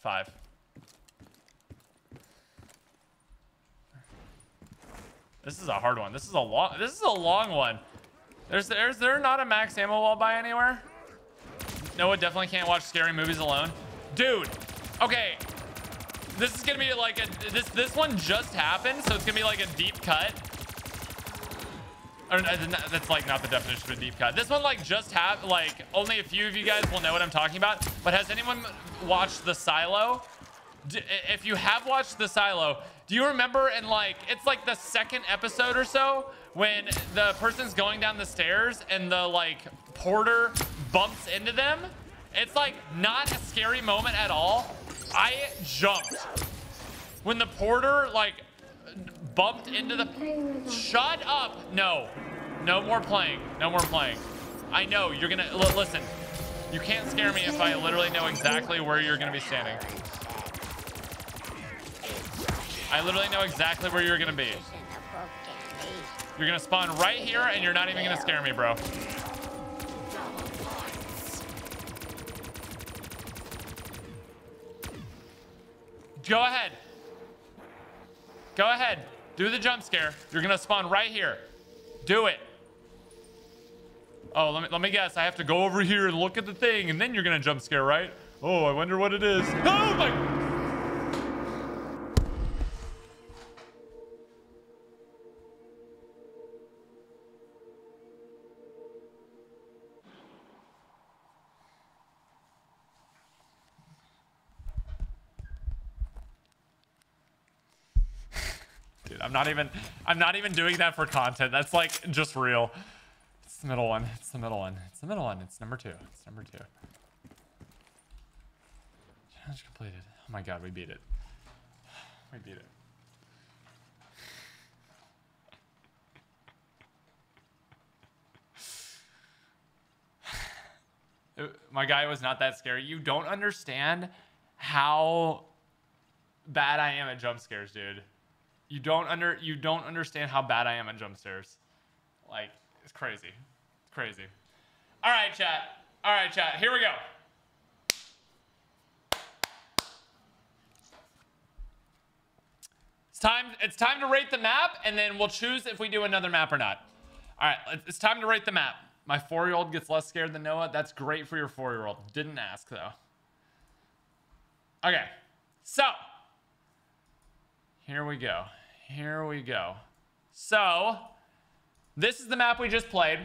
Five. This is a hard one. This is a long. This is a long one. There's there's there not a max ammo wall by anywhere? Noah definitely can't watch scary movies alone. Dude, okay. This is gonna be like a this this one just happened, so it's gonna be like a deep cut. Or, uh, that's like not the definition of a deep cut. This one like just have, Like only a few of you guys will know what I'm talking about. But has anyone watched The Silo? D if you have watched The Silo, do you remember in like it's like the second episode or so when the person's going down the stairs and the like porter bumps into them? It's like not a scary moment at all. I jumped when the porter like bumped into the shut up no no more playing no more playing i know you're gonna listen you can't scare me if i literally know exactly where you're gonna be standing i literally know exactly where you're gonna be you're gonna spawn right here and you're not even gonna scare me bro. Go ahead. Go ahead. Do the jump scare. You're gonna spawn right here. Do it. Oh let me let me guess. I have to go over here and look at the thing and then you're gonna jump scare right? Oh i wonder what it is. Oh my not even I'm not even doing that for content. That's like just real. It's the middle one. It's the middle one. It's the middle one. It's number two. It's number two. Challenge completed. Oh my god, we beat it. We beat it. It- My guy was not that scary. You don't understand how bad I am at jump scares, dude. You don't under you don't understand how bad I am at jump scares. Like it's crazy. It's crazy. All right, chat. All right, chat. Here we go. It's time it's time to rate the map and then we'll choose if we do another map or not. All right, it's- it's time to rate the map. My 4-year-old gets less scared than Noah. That's great for your 4-year-old. Didn't ask though. Okay. So, here we go. Here we go. So, this is the map we just played,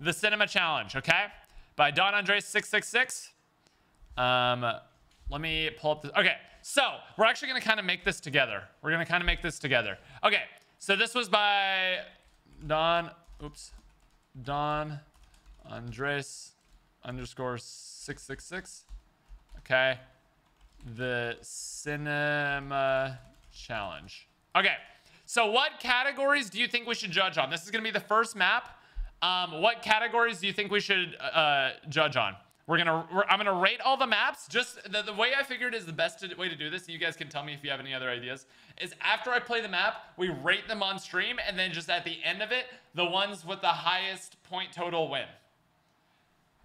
the Cinema Challenge, okay? By Don Andres 666. Um, let me pull up this. Okay, so we're actually gonna kind of make this together. We're gonna kind of make this together. Okay, so this was by Don. Oops, Don Andres underscore 666. Okay, the Cinema Challenge. Okay, so what categories do you think we should judge on? This is gonna be the first map. Um, what categories do you think we should uh, judge on? We're gonna, we're, I'm gonna rate all the maps. Just the, the way I figured is the best to, way to do this. You guys can tell me if you have any other ideas. Is after I play the map, we rate them on stream, and then just at the end of it, the ones with the highest point total win.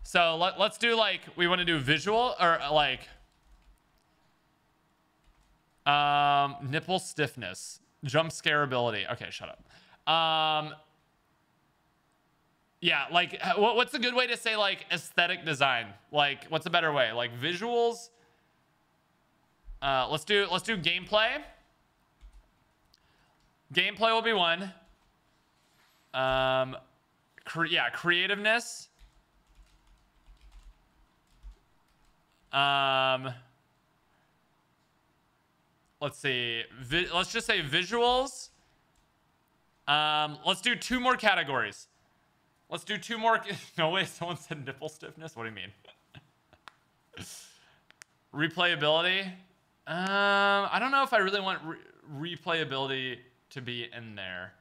So let, let's do like we want to do visual or like um, nipple stiffness, jump scare ability. Okay, shut up. Um, yeah, like what, what's a good way to say like aesthetic design? Like what's a better way? Like visuals? Uh, let's do let's do gameplay. Gameplay will be one. Um, cre yeah, creativeness. Um, let's see. Vi let's just say visuals. Um, let's do two more categories. Let's do two more. No way, someone said nipple stiffness. What do you mean? Replayability. Um, I don't know if I really want re replayability to be in there.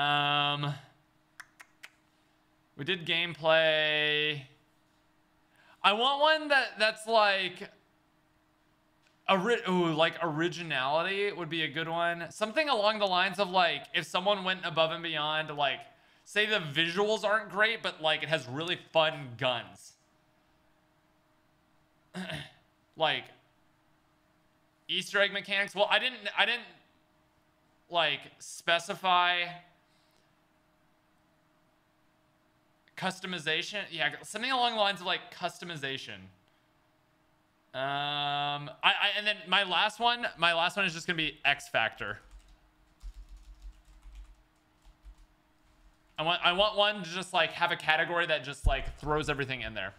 Um, we did gameplay. I want one that that's like Ori- ooh, like originality would be a good one. Something along the lines of like if someone went above and beyond, like say the visuals aren't great, but like it has really fun guns. like Easter egg mechanics. Well, I didn't I didn't like specify customization. Yeah, something along the lines of like customization. Um, I, I and then my last one, my last one is just gonna be X Factor. I want I want one to just like have a category that just like throws everything in there.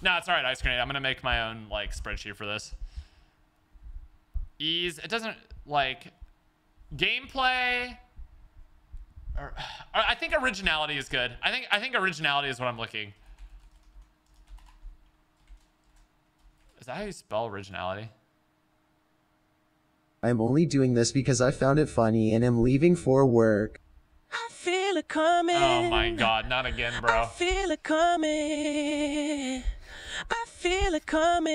No, it's all right, Ice Grenade. I'm gonna make my own like spreadsheet for this. Ease. It doesn't like gameplay. Or, I think originality is good. I think I think originality is what I'm looking. Is that how you spell originality? I'm only doing this because I found it funny and am leaving for work. I feel it coming. Oh my god, not again, bro. I feel it coming. I feel it coming.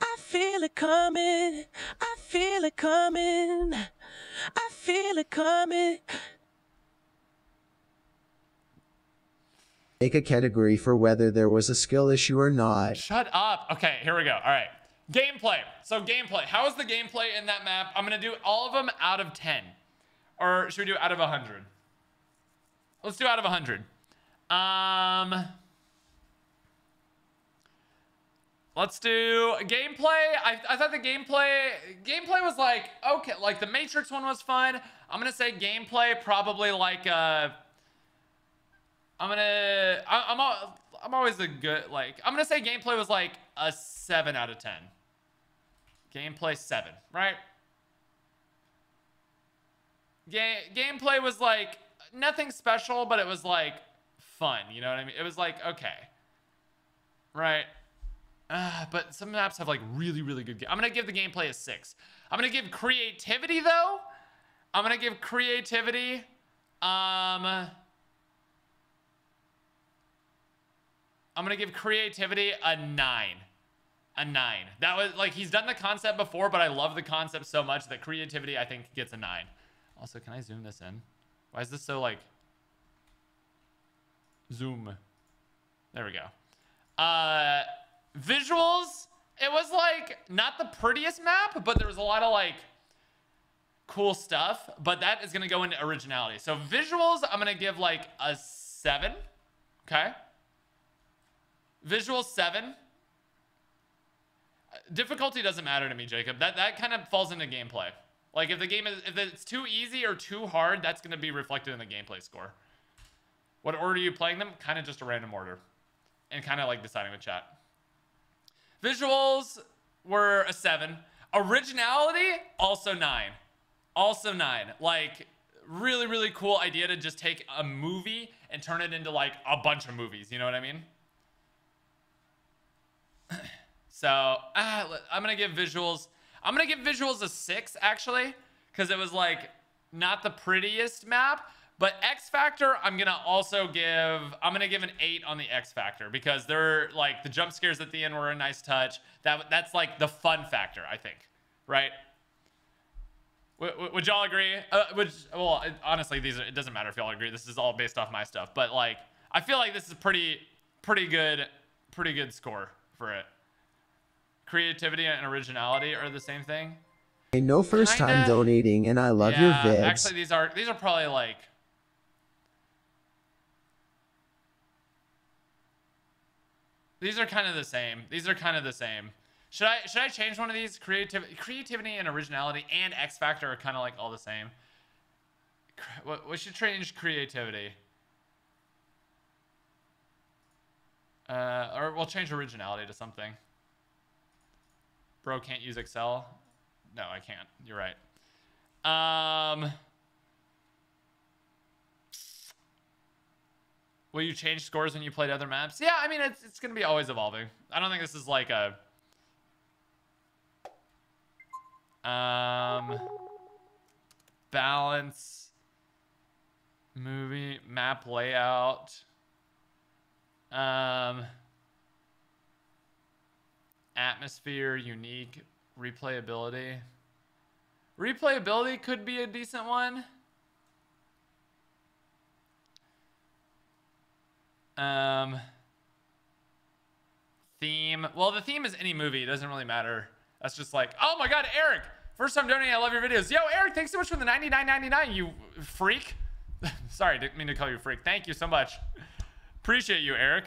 I feel it coming. I feel it coming. I feel it coming. Make a category for whether there was a skill issue or not. Shut up. Okay, here we go. All right. Gameplay. So gameplay. How is the gameplay in that map? I'm going to do all of them out of 10. Or should we do out of 100? Let's do out of 100. Um... Let's do gameplay. I, I thought the gameplay gameplay was like okay, like the Matrix one was fun. I'm gonna say gameplay probably like uh. I'm gonna I, I'm al- I'm always a good like I'm gonna say gameplay was like a seven out of ten. Gameplay seven, right? Game gameplay was like nothing special, but it was like fun. You know what I mean? It was like okay, right? Uh, but some maps have like really, really good. I'm gonna give the gameplay a six. I'm gonna give creativity though. I'm gonna give creativity. Um, I'm gonna give creativity a nine. A nine. That was like he's done the concept before, but I love the concept so much that creativity I think gets a nine. Also, can I zoom this in? Why is this so like zoom? There we go. Uh visuals it was like not the prettiest map but there was a lot of like cool stuff but that is to go into originality so visuals i'm to give like a seven okay visual seven uh, difficulty doesn't matter to me, Jacob. That that kind of falls into gameplay. Like if the game is if it's too easy or too hard, that's going to be reflected in the gameplay score. What order are you playing them? Kind of just a random order, and kind of like deciding with chat. Visuals were a seven. Originality also nine, also nine. Like really really cool idea to just take a movie and turn it into like a bunch of movies. You know what I mean? So ah, I'm gonna give visuals. I'm gonna give visuals a six actually, because it was like not the prettiest map. But X Factor, I'm gonna also give. I'm gonna give an eight on the X Factor because they're like the jump scares at the end were a nice touch. That that's like the fun factor, I think, right? Would y'all agree? Uh, which, well, it, honestly, these are, it doesn't matter if y'all agree. This is all based off my stuff, but like, I feel like this is pretty, pretty good, pretty good score for it creativity and originality are the same thing. Hey, no first Kinda. time donating, and I love yeah, your vids. Actually, these are these are probably like. These are kind of the same. These are kind of the same. Should I should I change one of these? Creativity, creativity and originality and X Factor are kind of like all the same. What- We should change creativity. Uh, or we'll change originality to something. Bro can't use Excel. No, I can't. You're right. Um, will you change scores when you played other maps? Yeah, I mean it's it's gonna be always evolving. I don't think this is like a um balance movie map layout. Um atmosphere, unique, replayability. Replayability could be a decent one. Um, theme. Well, the theme is any movie. It doesn't really matter. That's just like, oh my god, Eric! First time donating. I love your videos. Yo, Eric, thanks so much for the 99.99. You freak. Sorry, didn't mean to call you freak. Thank you so much. Appreciate you, Eric.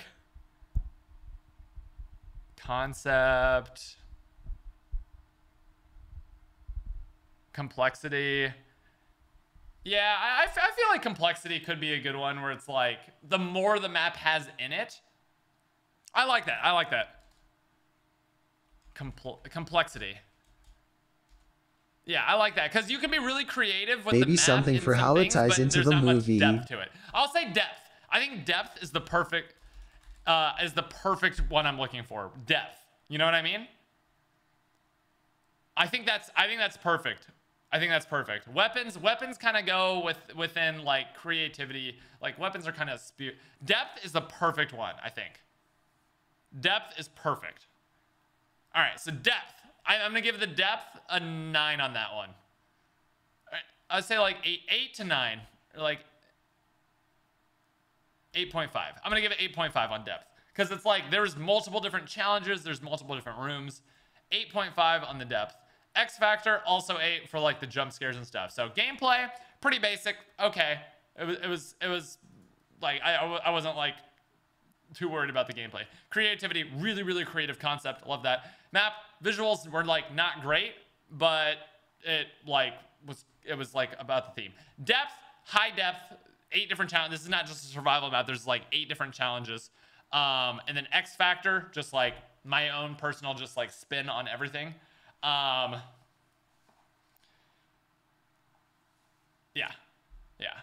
Concept. Complexity. Yeah, I, I feel like complexity could be a good one where it's like the more the map has in it. I like that. I like that. Compl- complexity. Yeah, I like that because you can be really creative with the Maybe something for some how it ties into the movie. depth to it. I'll say depth. I think depth is the perfect uh, is the perfect one I'm looking for. Depth. You know what I mean? I think that's I think that's perfect. I think that's perfect. Weapons weapons kind of go with within like creativity. Like weapons are kind of spe- depth is the perfect one. I think. Depth is perfect. All right, so depth. I, I'm gonna give the depth a nine on that one. Right, I'd say like eight, eight to nine, like 8.5. I'm gonna give it 8.5 on depth because it's like there's multiple different challenges, there's multiple different rooms. 8.5 on the depth. X Factor also eight for like the jump scares and stuff. So gameplay pretty basic. Okay, it was it was it was like I, I wasn't like too worried about the gameplay. Creativity, really really creative concept. Love that. Map visuals were like not great, but it like was it was like about the theme. Depth, high depth, eight different challenges. This is not just a survival map. There's like eight different challenges. Um, and then X Factor, just like my own personal, just like spin on everything. Um, yeah, yeah.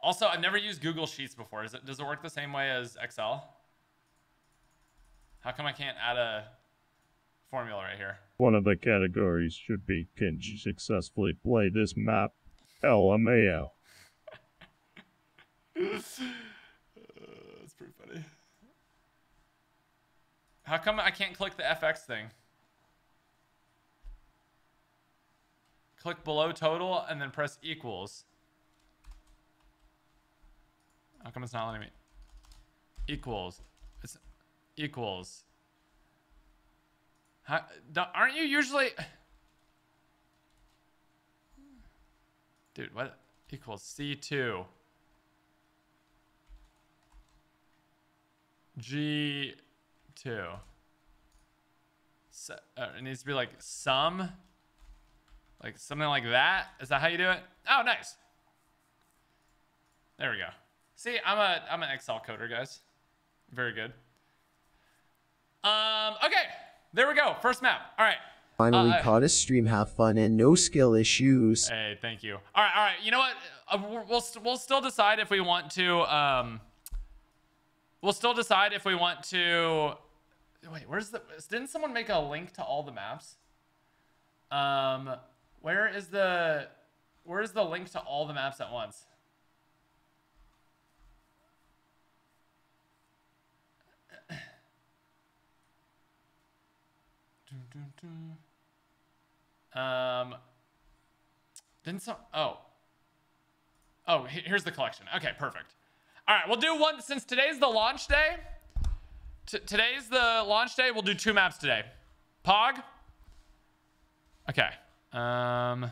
Also, I've never used Google Sheets before. Is it, does it work the same way as Excel? How come I can't add a formula right here? One of the categories should be Can you successfully play this map? LMAO. Uh, that's pretty funny. How come I can't click the FX thing? Click below total and then press equals. How come it's not letting me? Equals. It's equals. How, aren't you usually... Dude, what? Equals C2. G2. So, uh, it needs to be like some, like something like that. Is that how you do it? Oh, nice. There we go. See, I'm a I'm an Excel coder, guys. Very good. Um, okay, there we go. First map. All right. Finally Uh, caught a stream, have fun, and no skill issues. Hey, thank you. All right, all right. You know what? Uh, we'll we'll, st- we'll still decide if we want to. Um, we'll still decide if we want to. Wait, where's the? Didn't someone make a link to all the maps? Um, where is the? Where is the link to all the maps at once? Um, didn't some? Oh, oh, he- here's the collection. Okay, perfect. All right, we'll do one since today's the launch day. Today's the launch day. We'll do two maps today. Pog. Okay. Um.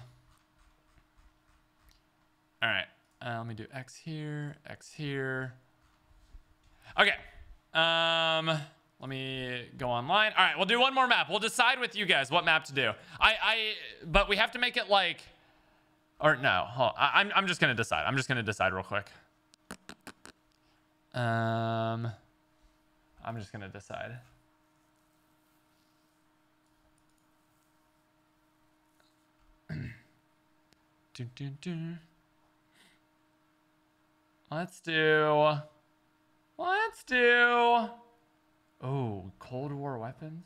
All right. Uh, let me do X here. X here. Okay. Um. Let me go online. All right, we'll do one more map. We'll decide with you guys what map to do. I, I, but we have to make it like, or no. I, I'm, I'm just gonna decide. I'm just gonna decide real quick. Um, I'm just gonna decide. do, do, do. Let's do. Let's do. Oh, Cold War weapons.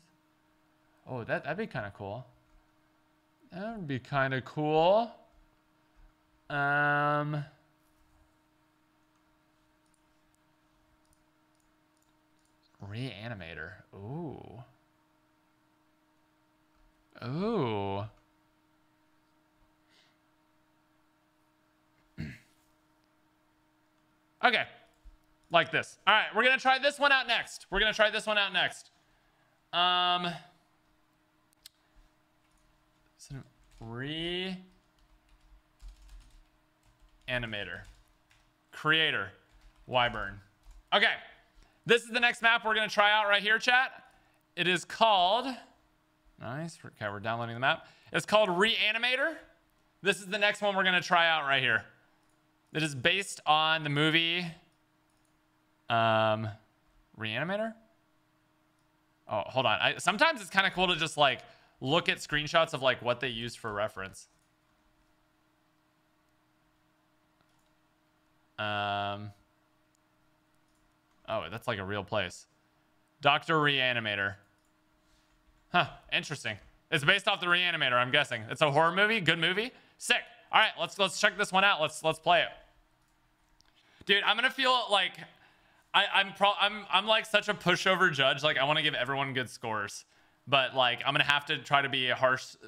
Oh, that that'd be kind of cool. That would be kind of cool. Um. Reanimator. Ooh. Ooh. okay. Like this. All right, we're going to try this one out next. We're going to try this one out next. Um. Re animator creator wyvern okay this is the next map we're going to try out right here chat. It is called nice okay we're downloading the map. It's called reanimator. This is the next one we're going to try out right here. It is based on the movie um reanimator? Oh hold on. I, sometimes it's kind of cool to just like look at screenshots of like what they use for reference. Um. Oh, that's like a real place. Doctor Reanimator. Huh. Interesting. It's based off the Reanimator. I'm guessing. It's a horror movie. Good movie. Sick. All right. Let's let's check this one out. Let's let's play it. Dude, I'm gonna feel like I, I'm pro I'm I'm like such a pushover judge. Like I want to give everyone good scores, but like I'm gonna have to try to be a harsh uh,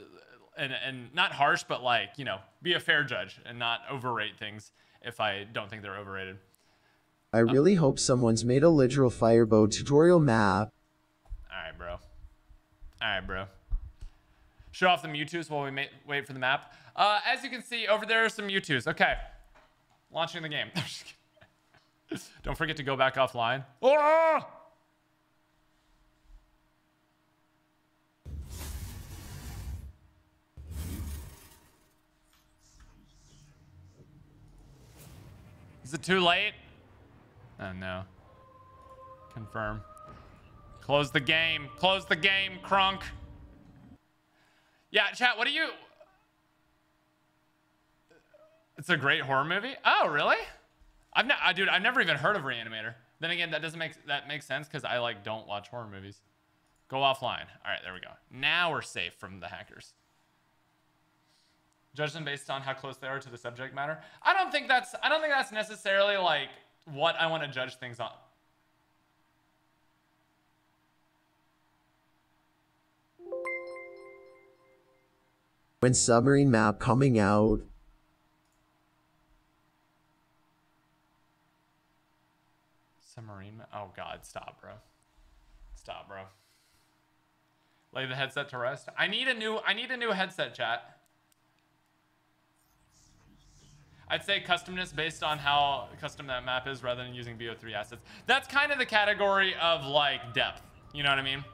and and not harsh, but like you know be a fair judge and not overrate things if I don't think they're overrated. I really hope someone's made a literal firebow tutorial map. All right, bro. All right, bro. Show off the Mewtwo's while we wait for the map. Uh, as you can see, over there are some Mewtwo's. Okay. Launching the game. Don't forget to go back offline. Oh! Is it too late? Oh no. Confirm. Close the game. Close the game, Crunk. Yeah, chat, what do you... It's a great horror movie? Oh, really? I've not, I, dude, I've never even heard of Reanimator. Then again, that doesn't make, that makes sense because I, like, don't watch horror movies. Go offline. All right, there we go. Now we're safe from the hackers. Judge them based on how close they are to the subject matter. I don't think that's, I don't think that's necessarily, like, what I want to judge things on. When submarine map coming out? Submarine. ma- Oh God! Stop, bro. Stop, bro. Lay the headset to rest. I need a new. I need a new headset, chat. I'd say customness based on how custom that map is, rather than using BO3 assets. That's kind of the category of like depth. You know what I mean?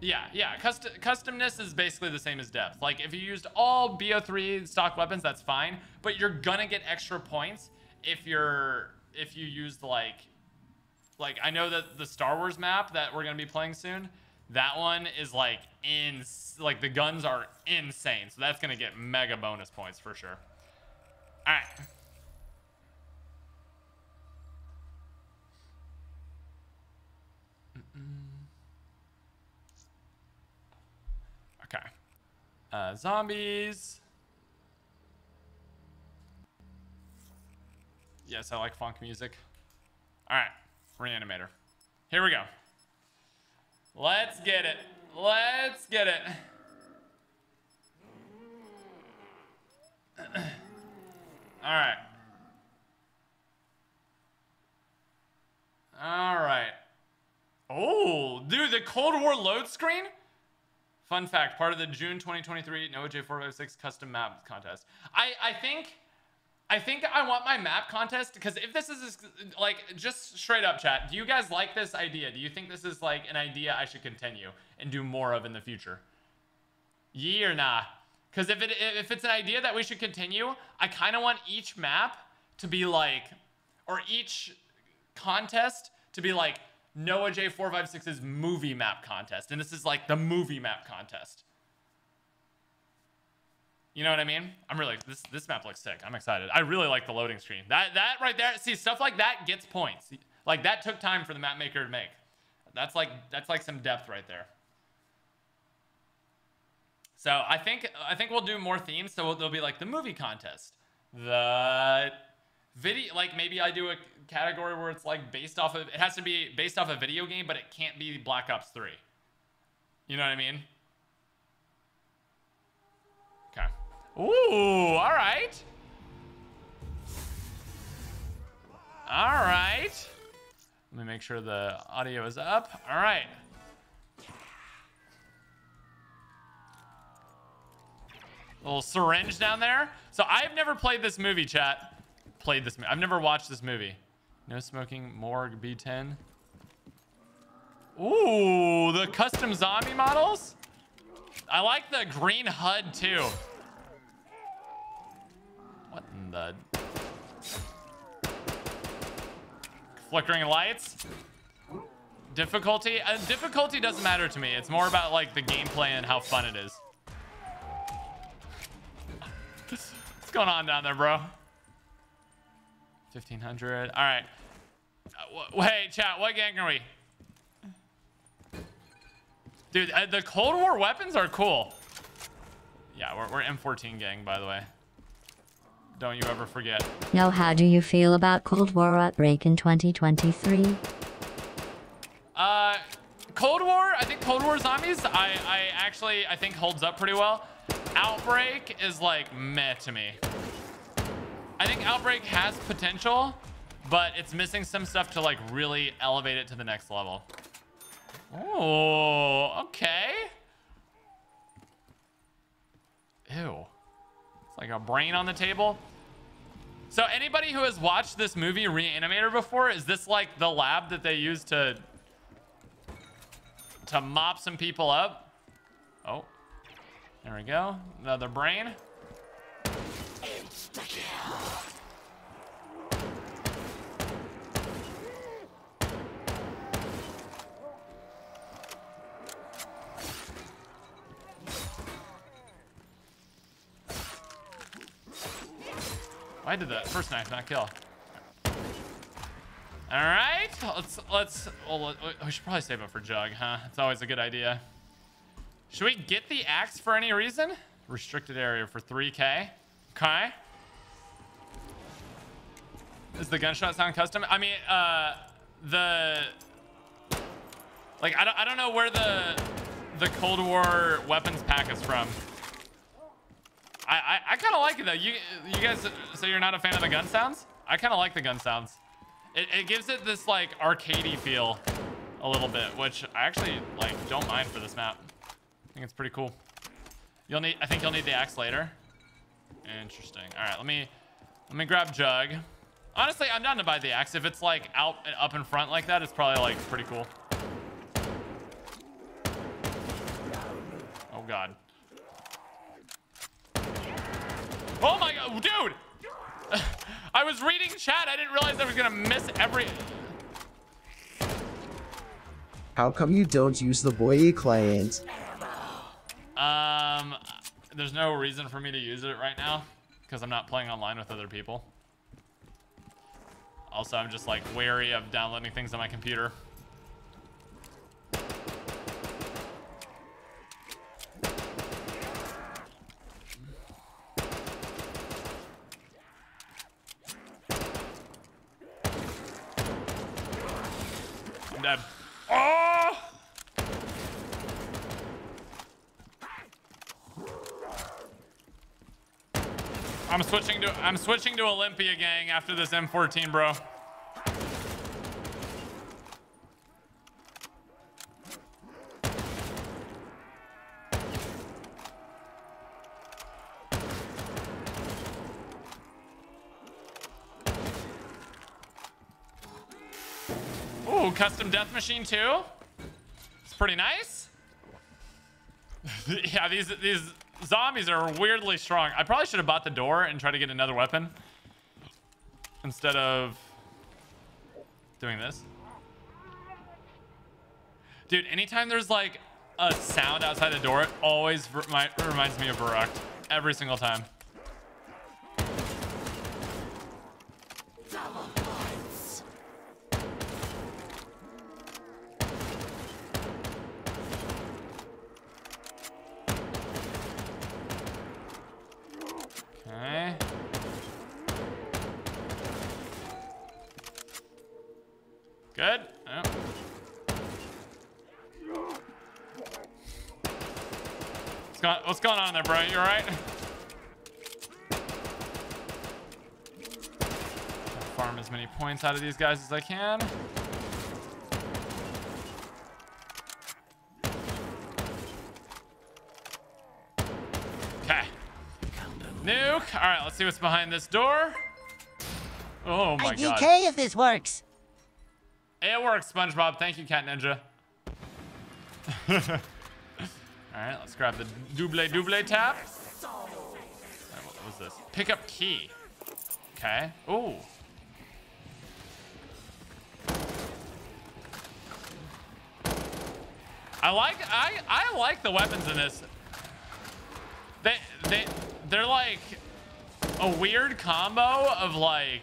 Yeah, yeah. Custom customness is basically the same as depth. Like if you used all BO3 stock weapons, that's fine, but you're gonna get extra points if you're if you used like like I know that the Star Wars map that we're gonna be playing soon, that one is like in like the guns are insane, so that's gonna get mega bonus points for sure. All right. Okay. Uh, zombies. Yes, I like funk music. All right, reanimator. Here we go. Let's get it. Let's get it. All right. All right. Oh, dude, the Cold War load screen? Fun fact, part of the June 2023 Noah J456 custom map contest. I, I think I think I want my map contest because if this is like just straight up chat, do you guys like this idea? Do you think this is like an idea I should continue and do more of in the future? Yee or nah? Because if it if it's an idea that we should continue, I kind of want each map to be like, or each contest to be like Noah J456's movie map contest, and this is like the movie map contest. You know what I mean? I'm really this this map looks sick. I'm excited. I really like the loading screen. That that right there. See stuff like that gets points. Like that took time for the map maker to make. That's like that's like some depth right there. So I think I think we'll do more themes. So there'll be like the movie contest, the video. Like maybe I do a category where it's like based off of. It has to be based off a video game, but it can't be Black Ops Three. You know what I mean? Ooh, all right. All right. Let me make sure the audio is up. All right. Little syringe down there. So I've never played this movie, chat. Played this. I've never watched this movie. No smoking. Morgue B10. Ooh, the custom zombie models. I like the green HUD too. The? Flickering lights. Difficulty? Uh, difficulty doesn't matter to me. It's more about like the gameplay and how fun it is. What's going on down there, bro? 1500. All right. Uh, chat, what gang are we? Dude, uh, the Cold War weapons are cool. Yeah, we're, we're M14 gang, by the way. Don't you ever forget. Now, how do you feel about Cold War outbreak in 2023? Uh, Cold War, I think Cold War Zombies, I, I actually, I think holds up pretty well. Outbreak is like meh to me. I think Outbreak has potential, but it's missing some stuff to like really elevate it to the next level. Oh, okay. Ew. It's like a brain on the table. So anybody who has watched this movie Reanimator before, is this like the lab that they use to to mop some people up? Oh, there we go. Another brain. Why did the first knife not kill? All right, let's let's. Well, we should probably save it for Jug, huh? It's always a good idea. Should we get the axe for any reason? Restricted area for 3k. Okay. Is the gunshot sound custom? I mean, uh, the like I don't I don't know where the the Cold War weapons pack is from. I, I, I kind of like it though. You you guys say you're not a fan of the gun sounds? I kind of like the gun sounds. It, it gives it this like arcadey feel a little bit, which I actually like don't mind for this map. I think it's pretty cool. You'll need I think you'll need the axe later. Interesting. All right, let me let me grab Jug. Honestly, I'm down to buy the axe. If it's like out up in front like that, it's probably like pretty cool. Oh God. Oh my god, dude! I was reading chat. I didn't realize I was gonna miss every. How come you don't use the BOIII client? Um, there's no reason for me to use it right now because I'm not playing online with other people. Also, I'm just like wary of downloading things on my computer. I'm. Oh! I'm switching to I'm switching to Olympia gang after this M14, bro. Ooh, custom death machine too. It's pretty nice. yeah, these these zombies are weirdly strong. I probably should have bought the door and tried to get another weapon instead of doing this. Dude, anytime there's like a sound outside the door, it always remi reminds me of Barak. Every single time. There, bro? You alright? Farm as many points out of these guys as I can. Okay. Nuke. All right, let's see what's behind this door. Oh my I god. DK if this works. It works, SpongeBob. Thank you, Cat Ninja. All right, let's grab the double double tap. Uh, What was this? Pick up key. Okay. Ooh. I like I I like the weapons in this. They they they're like a weird combo of like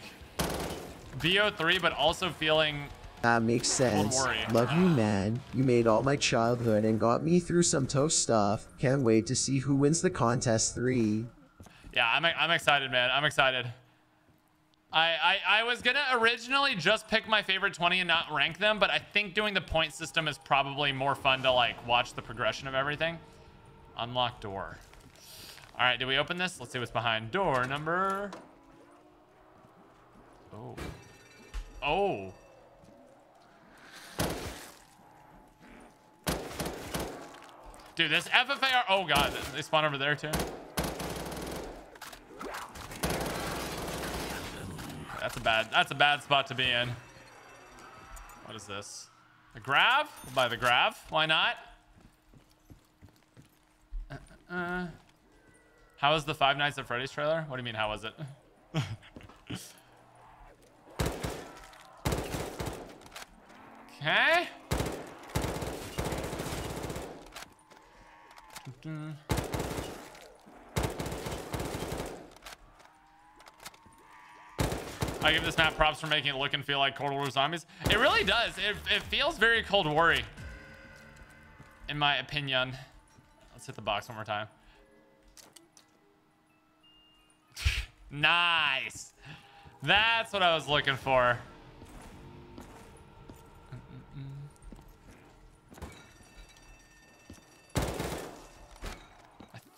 BO3 but also feeling That makes sense. Love you, man. You made all my childhood and got me through some tough stuff. Can't wait to see who wins the contest 3. Yeah, I'm, I'm excited, man. I'm excited. I, I, I was going to originally just pick my favorite 20 and not rank them, but I think doing the point system is probably more fun to like watch the progression of everything. Unlock door. All right, did we open this? Let's see what's behind door number. Oh. Oh. Dude, this FFAR. Oh, God. They spawn over there, too. That's a bad. That's a bad spot to be in. What is this? The grav? We'll buy the grav. Why not? Uh, uh. How was the Five Nights at Freddy's trailer? What do you mean? How was it? okay. I give this map props for making it look and feel like Cold War Zombies. It really does. It, it feels very Cold War in my opinion. Let's hit the box one more time. nice. That's what I was looking for.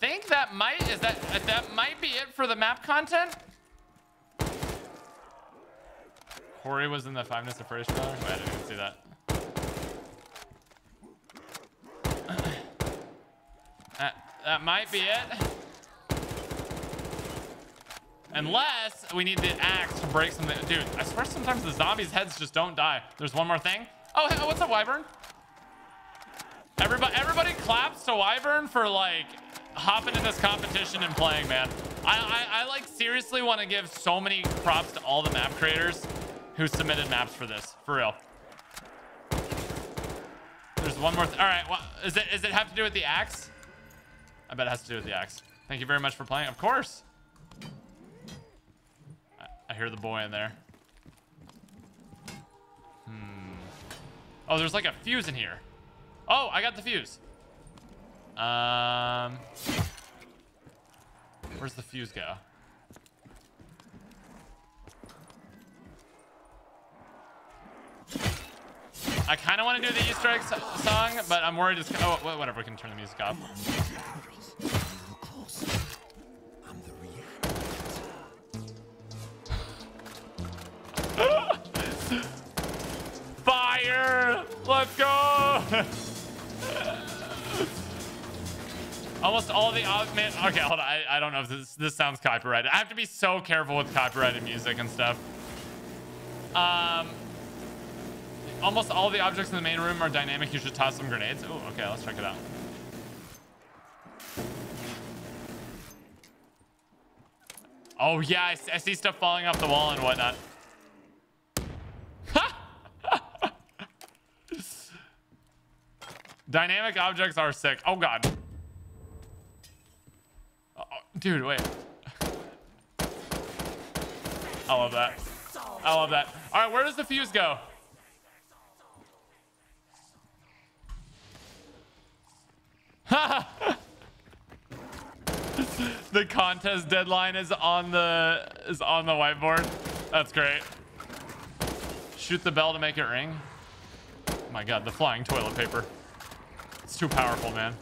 Think that might is that that might be it for the map content. Corey was in the Five minutes of first. Wait, I didn't even see that. that. That might be it. Unless we need the axe to break something. Dude, I swear sometimes the zombies' heads just don't die. There's one more thing. Oh, hey, what's up, Wyvern? Everybody, everybody claps to Wyvern for like hopping in this competition and playing, man. I, I, I like seriously want to give so many props to all the map creators who submitted maps for this, for real. There's one more. Th all right, well, is it is it have to do with the axe? I bet it has to do with the axe. Thank you very much for playing. Of course. I, I hear the boy in there. Hmm. Oh, there's like a fuse in here. Oh, I got the fuse. Um, where's the fuse go? I kind of want to do the Easter egg so song, but I'm worried it's. Oh, wh- whatever. We can turn the music off. Fire! Let's go! Almost all the uh. Okay, hold on. I, I don't know if this this sounds copyrighted. I have to be so careful with copyrighted music and stuff. Um, almost all the objects in the main room are dynamic. You should toss some grenades. Oh, okay. Let's check it out. Oh yeah, I see stuff falling off the wall and whatnot. Dynamic objects are sick. Oh god. Dude, wait. I love that. I love that. All right, where does the fuse go? the contest deadline is on the is on the whiteboard. That's great. Shoot the bell to make it ring. Oh my god, the flying toilet paper. It's too powerful, man.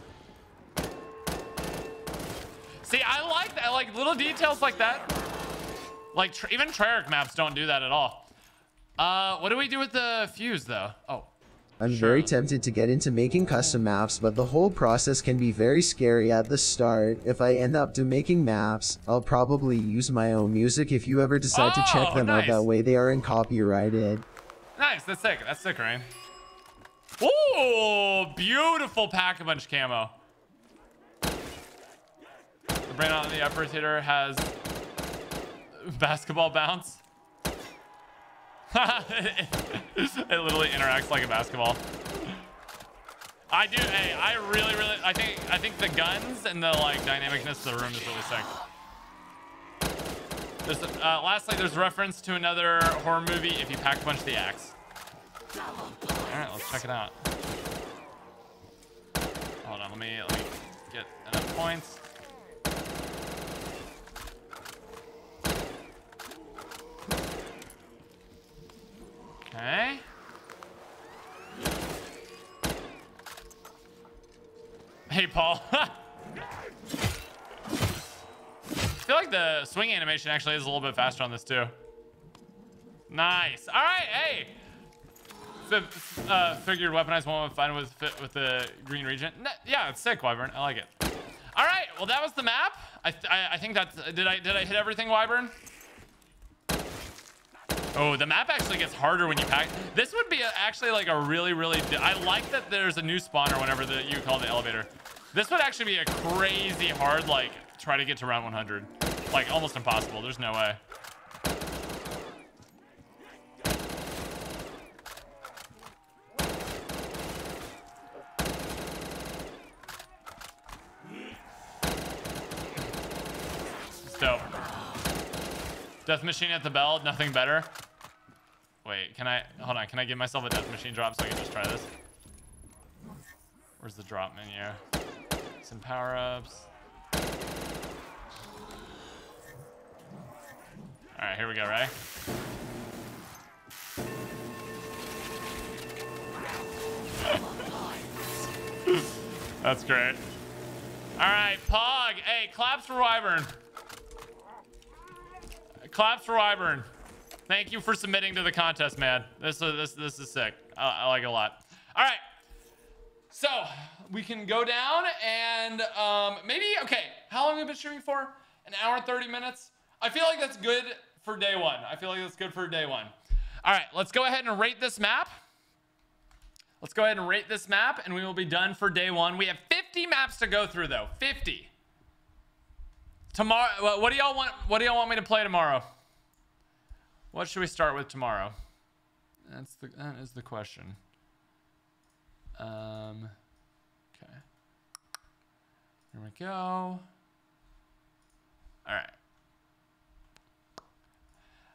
See, I like that. Like, little details like that. Like tr even Treyarch maps don't do that at all. Uh, what do we do with the fuse though? Oh, I'm very tempted to get into making custom maps, but the whole process can be very scary at the start. If I end up to making maps, I'll probably use my own music if you ever decide to check Oh, them nice. out that way they aren't copyrighted. nice. That's sick. That's sick, Ryan. Ooh, beautiful pack-a-punch camo. Brain on the upper theater has basketball bounce. it literally interacts like a basketball. I do. Hey, I really, really. I think. I think the guns and the like dynamicness of the room is really sick. There's, uh, lastly, there's reference to another horror movie. If you pack punch the axe. All right, let's check it out. Hold on, let me let me get enough points. Okay. Hey, Paul. I feel like the swing animation actually is a little bit faster on this too. Nice. All right, hey. Fi- uh, figured weaponized one with fit with the green region. Yeah, it's sick, Wyvern. I like it. All right, well that was the map. I th I, I think that's did I did I hit everything, Wyvern? Oh, the map actually gets harder when you pack. This would be a, actually like a really, really. I like that there's a new spawner whenever the, you call the elevator. This would actually be a crazy hard, like, try to get to round 100. Like, almost impossible. There's no way. Death machine at the bell, nothing better. Wait, can I, hold on, can I give myself a death machine drop so I can just try this? Where's the drop menu? Some power-ups. All right, here we go, right? That's great. All right, Pog. Hey, claps for Wyvern. Claps for Wyvern. Thank you for submitting to the contest, man. This is this this is sick. I, I like it a lot. All right. So we can go down and um, maybe okay. How long have we been streaming for? An hour and 30 minutes. I feel like that's good for day one. I feel like that's good for day one. All right, let's go ahead and rate this map. Let's go ahead and rate this map and we will be done for day one. We have 50 maps to go through though. 50. Tomorrow, what do y'all want? What do y'all want me to play tomorrow? What should we start with tomorrow? That's the that is the question. Um, okay. Here we go. All right.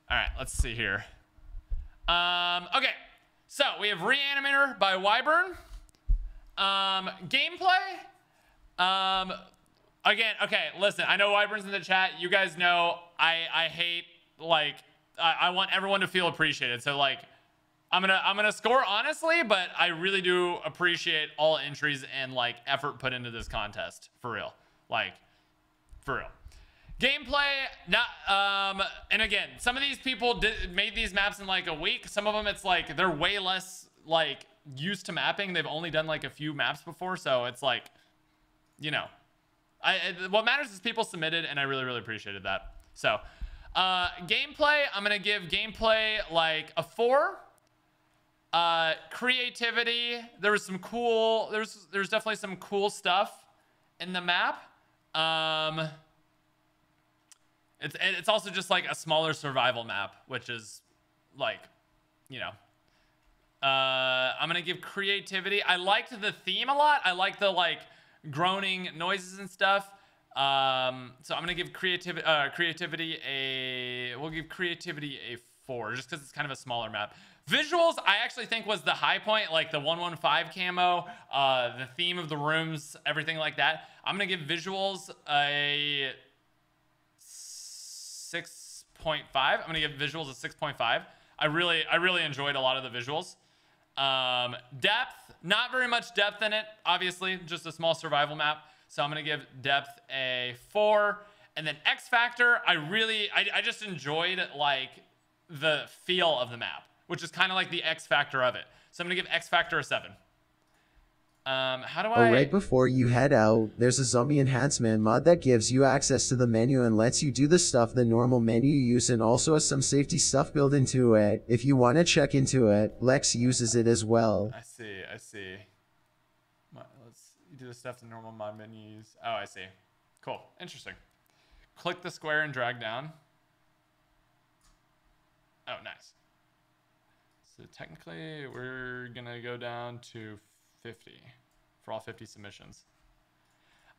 All right, let's see here. Um, okay, so we have Reanimator by Wyvern. Um, gameplay. Um, again, okay, listen, I know Wyburn's in the chat. You guys know I I hate like I, I want everyone to feel appreciated. So like I'm gonna I'm gonna score honestly, but I really do appreciate all entries and like effort put into this contest for real. Like for real. Gameplay, not um, and again, some of these people did, made these maps in like a week. Some of them, it's like they're way less like used to mapping. They've only done like a few maps before, so it's like, you know, I I- what matters is people submitted, and I really really appreciated that. So, uh, gameplay, I'm gonna give gameplay like a four. Uh, creativity, there was some cool. There's there's definitely some cool stuff in the map. Um. It's it's also just like a smaller survival map, which is like, you know. Uh, I'm gonna give creativity. I liked the theme a lot. I like the like groaning noises and stuff. Um, so I'm gonna give creativity uh, creativity a. We'll give creativity a four, just because it's kind of a smaller map. Visuals, I actually think was the high point, like the 115 camo, uh, the theme of the rooms, everything like that. I'm gonna give visuals a 6.5. I'm gonna give visuals a 6.5. I really, I really enjoyed a lot of the visuals. Um, depth, not very much depth in it. Obviously, just a small survival map. So I'm gonna give depth a four. And then X Factor, I really, I, I just enjoyed like the feel of the map, which is kind of like the X Factor of it. So I'm gonna give X Factor a seven. Um, how do I? Oh, right before you head out, there's a zombie enhancement mod that gives you access to the menu and lets you do the stuff the normal menu use and also has some safety stuff built into it. If you want to check into it, Lex uses it as well. I see. I see. The stuff the normal mod menus. Oh, I see. Cool. Interesting. Click the square and drag down. Oh, nice. So technically, we're gonna go down to 50 for all 50 submissions.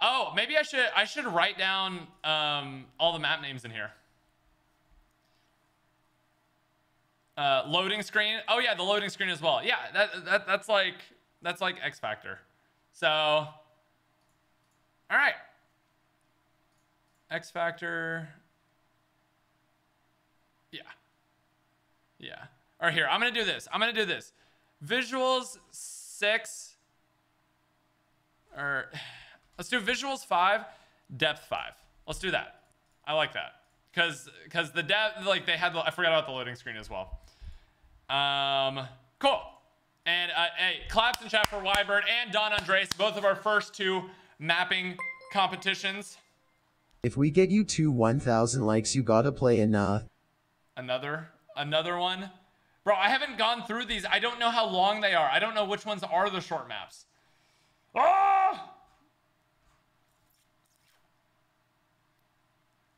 Oh, maybe I should I should write down um, all the map names in here. Uh, loading screen. Oh yeah, the loading screen as well. Yeah, that, that that's like that's like X Factor. So, all right. X Factor. Yeah. Yeah. All right, here. I'm gonna do this. I'm gonna do this. Visuals six. Or let's do visuals five, depth five. Let's do that. I like that because because the depth like they had the I forgot about the loading screen as well. Um, cool. And uh, hey, claps in chat for Wyvern and Don Andres, both of our first two mapping competitions. If we get you to 1000 likes, you gotta play enough. Another, another one. Bro, I haven't gone through these. I don't know how long they are. I don't know which ones are the short maps. Ah!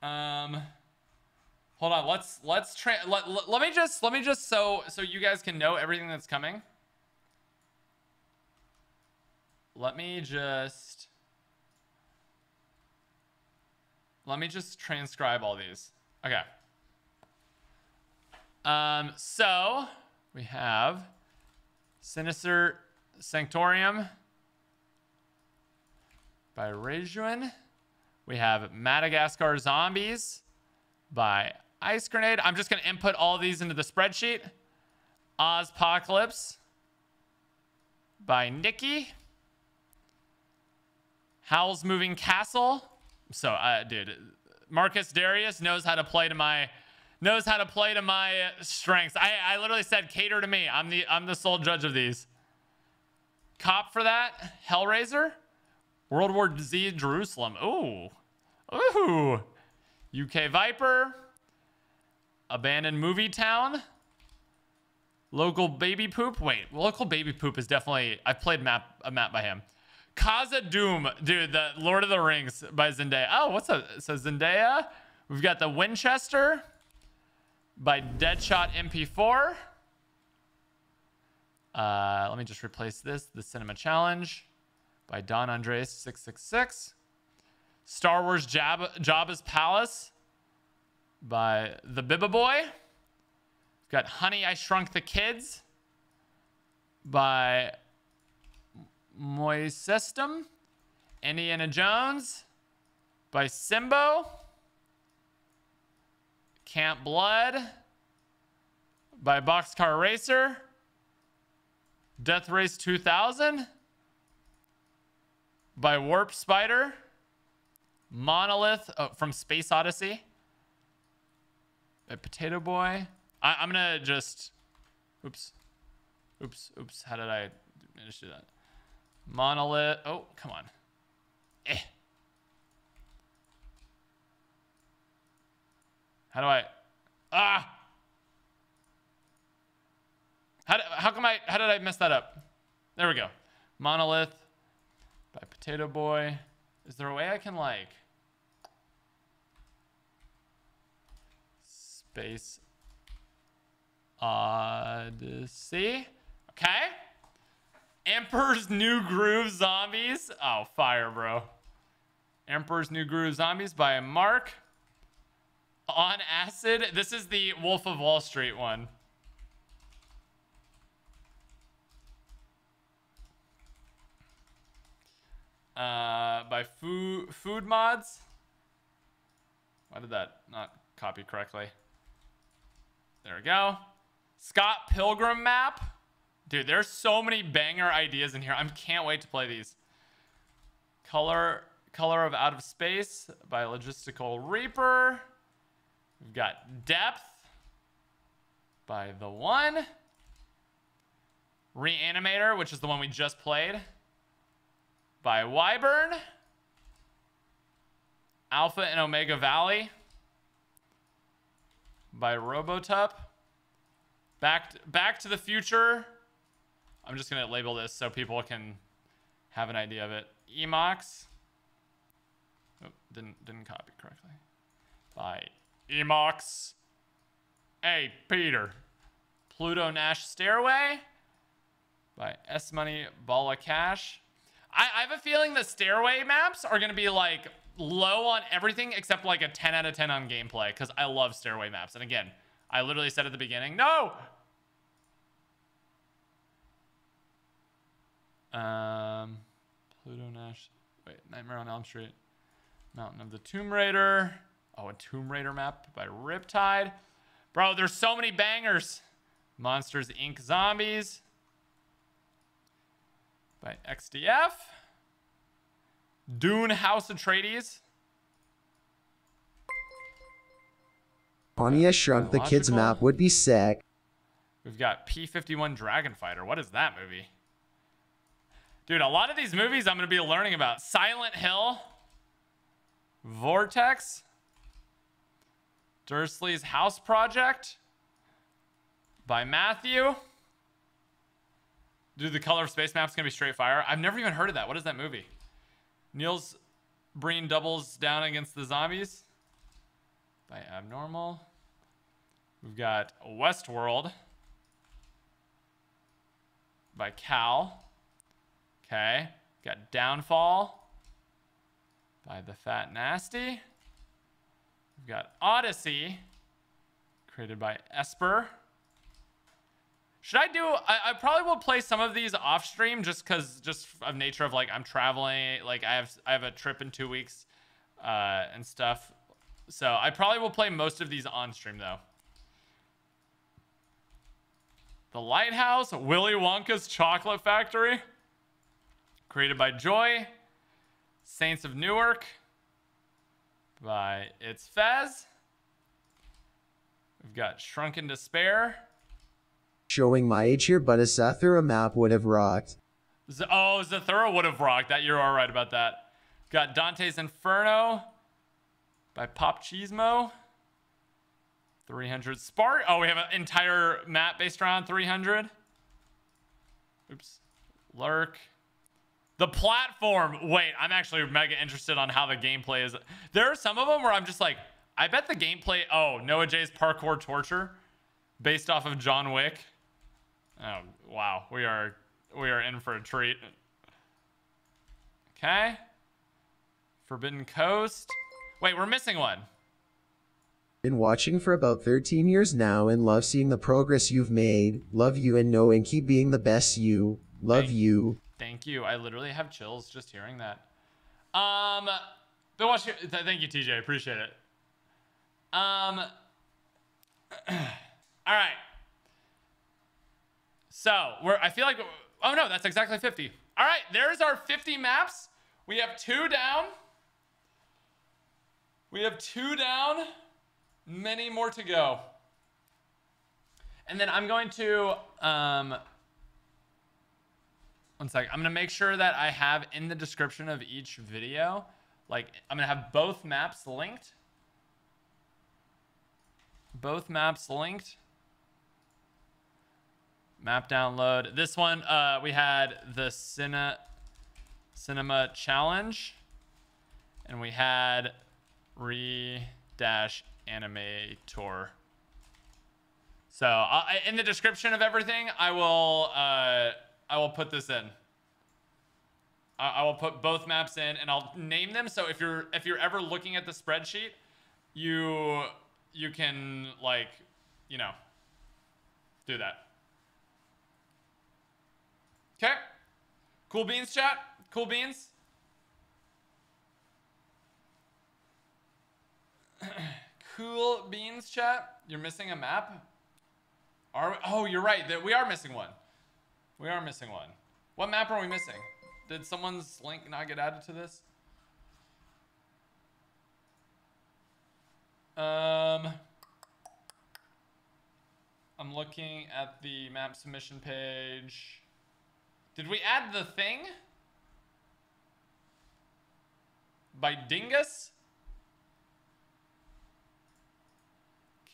Um, hold on. Let's let's tra- let, let, let me just let me just so so you guys can know everything that's coming. Let me just let me just transcribe all these. Okay. Um, so we have Sinister Sanctorium by Rejuan. We have Madagascar Zombies by Ice Grenade. I'm just gonna input all these into the spreadsheet. Ozpocalypse by Nikki. Howl's Moving Castle. So, uh, dude, Marcus Darius knows how to play to my knows how to play to my strengths. I, I literally said cater to me. I'm the I'm the sole judge of these. Cop for that. Hellraiser. World War Z Jerusalem. Ooh. Ooh. UK Viper. Abandoned Movie Town. Local baby poop. Wait, local baby poop is definitely. I've played map a map by him. Khazad-dûm, dude. The Lord of the Rings by Zendaya. Oh, what's up? So Zendaya. We've got the Winchester by Deadshot MP4. Uh, let me just replace this. The Cinema Challenge by Don Andres 666. Star Wars Jabba, Jabba's Palace by the Bibba Boy. We've got Honey, I Shrunk the Kids by Moisestum. Indiana Jones by Simbo. Camp Blood by Boxcar Racer. Death Race 2000 by Warp Spider. Monolith oh, from Space Odyssey. By Potato Boy. I, I'm gonna just. Oops. Oops. Oops. How did I manage to do that? Monolith. Oh, come on. Eh. How do I? Ah. How, do, how come I? How did I mess that up? There we go. Monolith by Potato Boy. Is there a way I can like space Odyssey? Okay. Emperor's New Groove Zombies. Oh, fire, bro. Emperor's New Groove Zombies by Mark on acid. This is the Wolf of Wall Street one. Uh, by food food mods. Why did that not copy correctly? There we go. Scott Pilgrim map. Dude, there's so many banger ideas in here. I can't wait to play these. Color Color of Out of Space by Logistical Reaper. We've got Depth by The One. Reanimator, which is the one we just played, by Wyburn. Alpha and Omega Valley by Robotup. Back, Back to the Future. I'm just going to label this so people can have an idea of it. Emox. Oh, didn't, didn't copy correctly. By Emox. Hey, Peter. Pluto Nash Stairway by S Money Balla Cash. I, I have a feeling the stairway maps are going to be like low on everything except like a 10 out of 10 on gameplay because I love stairway maps. And again, I literally said at the beginning, no! Um, Pluto Nash. Wait, Nightmare on Elm Street. Mountain of the Tomb Raider. Oh, a Tomb Raider map by Riptide. Bro, there's so many bangers. Monsters Inc. Zombies by XDF. Dune House Atreides. Pontius Shrunk the Kids map would be sick. We've got P-51 Dragon Fighter. What is that movie? Dude, a lot of these movies I'm going to be learning about. Silent Hill. Vortex. Dursley's House Project. By Matthew. Dude, the color of space map's going to be straight fire. I've never even heard of that. What is that movie? Niels Breen doubles down against the zombies. By Abnormal. We've got Westworld by Cal. Okay. Got Downfall by The Fat Nasty. We've got Odyssey created by Esper. Should I do? I, I probably will play some of these off stream just because, just of nature of like I'm traveling. Like I have, I have a trip in two weeks, uh, and stuff. So I probably will play most of these on stream though. The Lighthouse, Willy Wonka's Chocolate Factory, created by Joy. Saints of Newark by It's Fez. We've got Shrunken Despair. Showing my age here, but a Zathura map would have rocked. Z- oh, Zathura would have rocked that. You're all right about that. Got Dante's Inferno by Pop Chismo. 300. Spark. Oh, we have an entire map based around 300. Oops. Lurk. The platform. Wait, I'm actually mega interested on how the gameplay is. There are some of them where I'm just like, I bet the gameplay. Oh, Noah J's parkour torture, based off of John Wick. Oh wow, we are we are in for a treat. Okay. Forbidden Coast. Wait, we're missing one. Been watching for about 13 years now and love seeing the progress you've made. Love you and know and keep being the best you. Love you. Thank you. I literally have chills just hearing that. Um, been watching. Th thank you, TJ. Appreciate it. Um. all right. So we're. I feel like. Oh no, that's exactly 50. All right, there's our 50 maps. We have two down. We have two down. Many more to go. And then I'm going to um. One sec. I'm gonna make sure that I have in the description of each video, like I'm gonna have both maps linked. Both maps linked. Map download. This one, uh, we had the Cine, Cinema Challenge, and we had re dash animator. So uh, in the description of everything, I will uh, I will put this in. I, I will put both maps in, and I'll name them. So if you're if you're ever looking at the spreadsheet, you you can like you know do that. Okay. Cool beans, chat. Cool beans. cool beans, chat. You're missing a map. Are we? Oh, you're right. That we are missing one. We are missing one. What map are we missing? Did someone's link not get added to this? Um, I'm looking at the map submission page. Did we add the thing? By Dingus?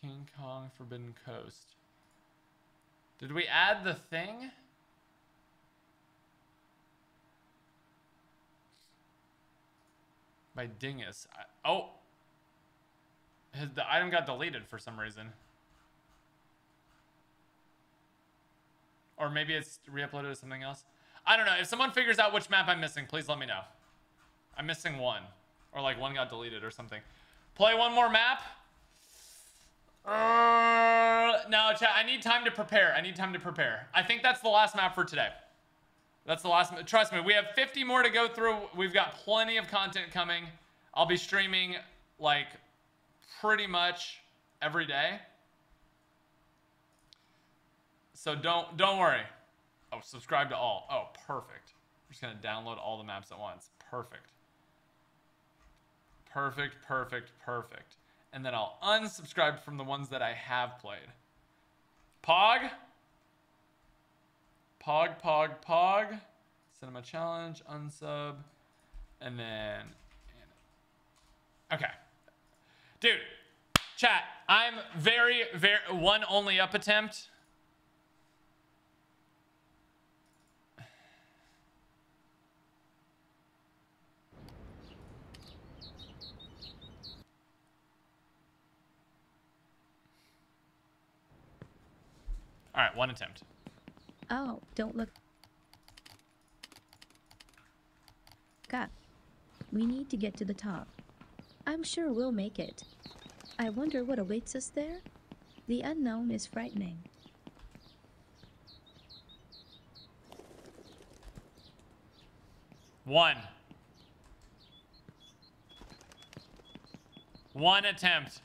King Kong Forbidden Coast. Did we add the thing? By Dingus. I, oh. His, the item got deleted for some reason. Or maybe it's re-uploaded to something else. I don't know. If someone figures out which map I'm missing, please let me know. I'm missing one. Or like one got deleted or something. Play one more map. Uh, no, chat. I need time to prepare. I need time to prepare. I think that's the last map for today. That's the last. Trust me, we have 50 more to go through. We've got plenty of content coming. I'll be streaming like pretty much every day. So don't don't worry. Oh, subscribe to all. Oh, perfect. I'm just gonna download all the maps at once. Perfect. Perfect, perfect, perfect. And then I'll unsubscribe from the ones that I have played. Pog. Pog, Pog, Pog. Cinema Challenge, unsub. And then... Okay. Dude, chat, I'm very, very... One only up attempt. All right, one attempt. Oh, don't look. God, we need to get to the top. I'm sure we'll make it. I wonder what awaits us there? The unknown is frightening. One. One attempt.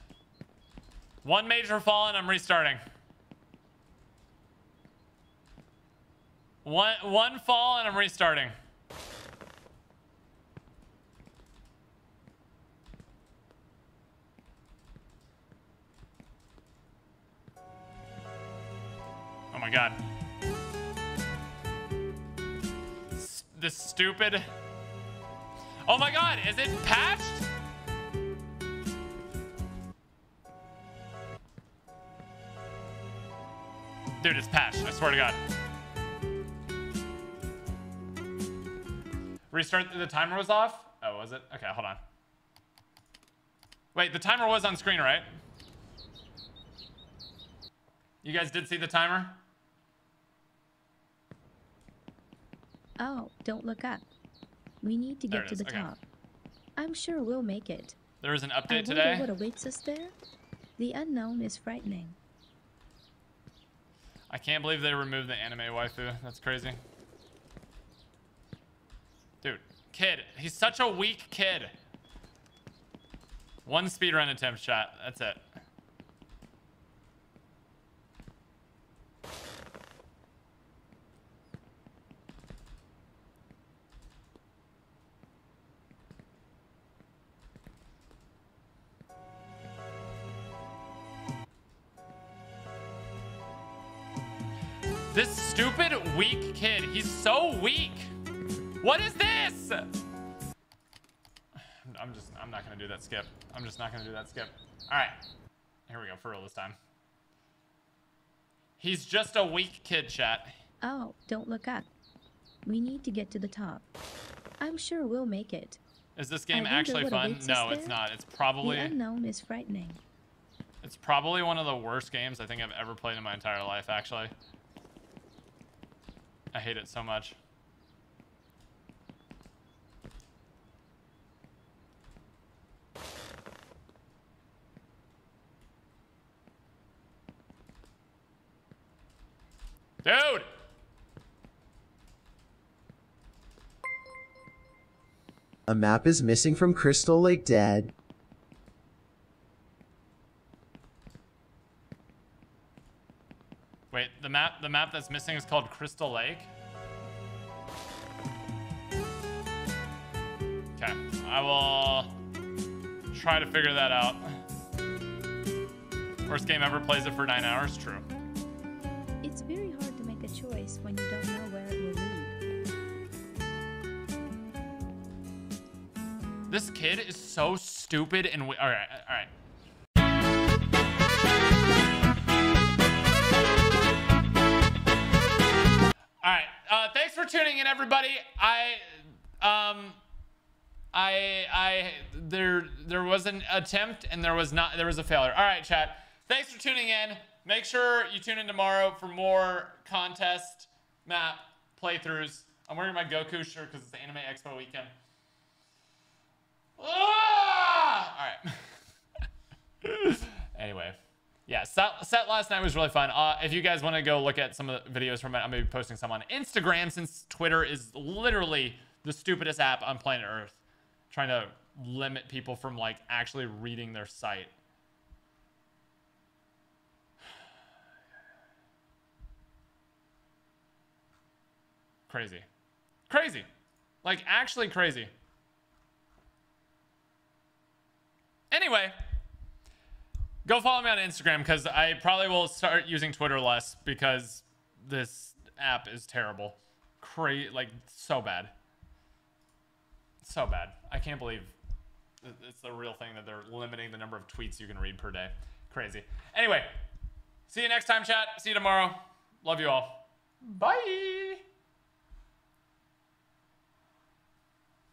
One major fall and I'm restarting. One one fall and I'm restarting. Oh my god. S this stupid. Oh my god, is it patched? Dude, it's patched. I swear to God. Restart. The timer was off? Oh, was it? Okay, hold on. Wait, the timer was on screen, right? You guys did see the timer? Oh, don't look up. We need to get to the okay. top. I'm sure we'll make it. There was an I update wonder today. what awaits us there. The unknown is frightening. I can't believe they removed the anime waifu. That's crazy. Dude, kid. He's such a weak kid. One speedrun attempt shot. That's it. This stupid, weak kid. He's so weak. What is this? I'm just, I'm not gonna do that skip. I'm just not gonna do that skip. All right. Here we go, for real this time. He's just a weak kid, chat. Oh, don't look up. We need to get to the top. I'm sure we'll make it. Is this game actually fun? No, it's not. It's probably, The unknown is frightening. it's probably one of the worst games I think I've ever played in my entire life, actually. I hate it so much. Dude! A map is missing from Crystal Lake Dead. Wait, the map the map that's missing is called Crystal Lake? Okay, I will try to figure that out. Worst game ever plays it for nine hours? True. This kid is so stupid and we- all right, all right. All right. Uh, thanks for tuning in, everybody. I, um, I, I, there, there was an attempt and there was not, there was a failure. All right, chat. Thanks for tuning in. Make sure you tune in tomorrow for more contest map playthroughs. I'm wearing my Goku shirt because it's the Anime Expo weekend. Ah! All right. anyway, yeah, set, set last night was really fun. Uh, if you guys want to go look at some of the videos from it, I'm gonna be posting some on Instagram since Twitter is literally the stupidest app on planet Earth, trying to limit people from like actually reading their site. Crazy. Crazy. Like actually crazy. Anyway, go follow me on Instagram because I probably will start using Twitter less because this app is terrible. Cra- like so bad. So bad. I can't believe it's the real thing that they're limiting the number of tweets you can read per day. Crazy. Anyway, see you next time, chat. See you tomorrow. Love you all. Bye.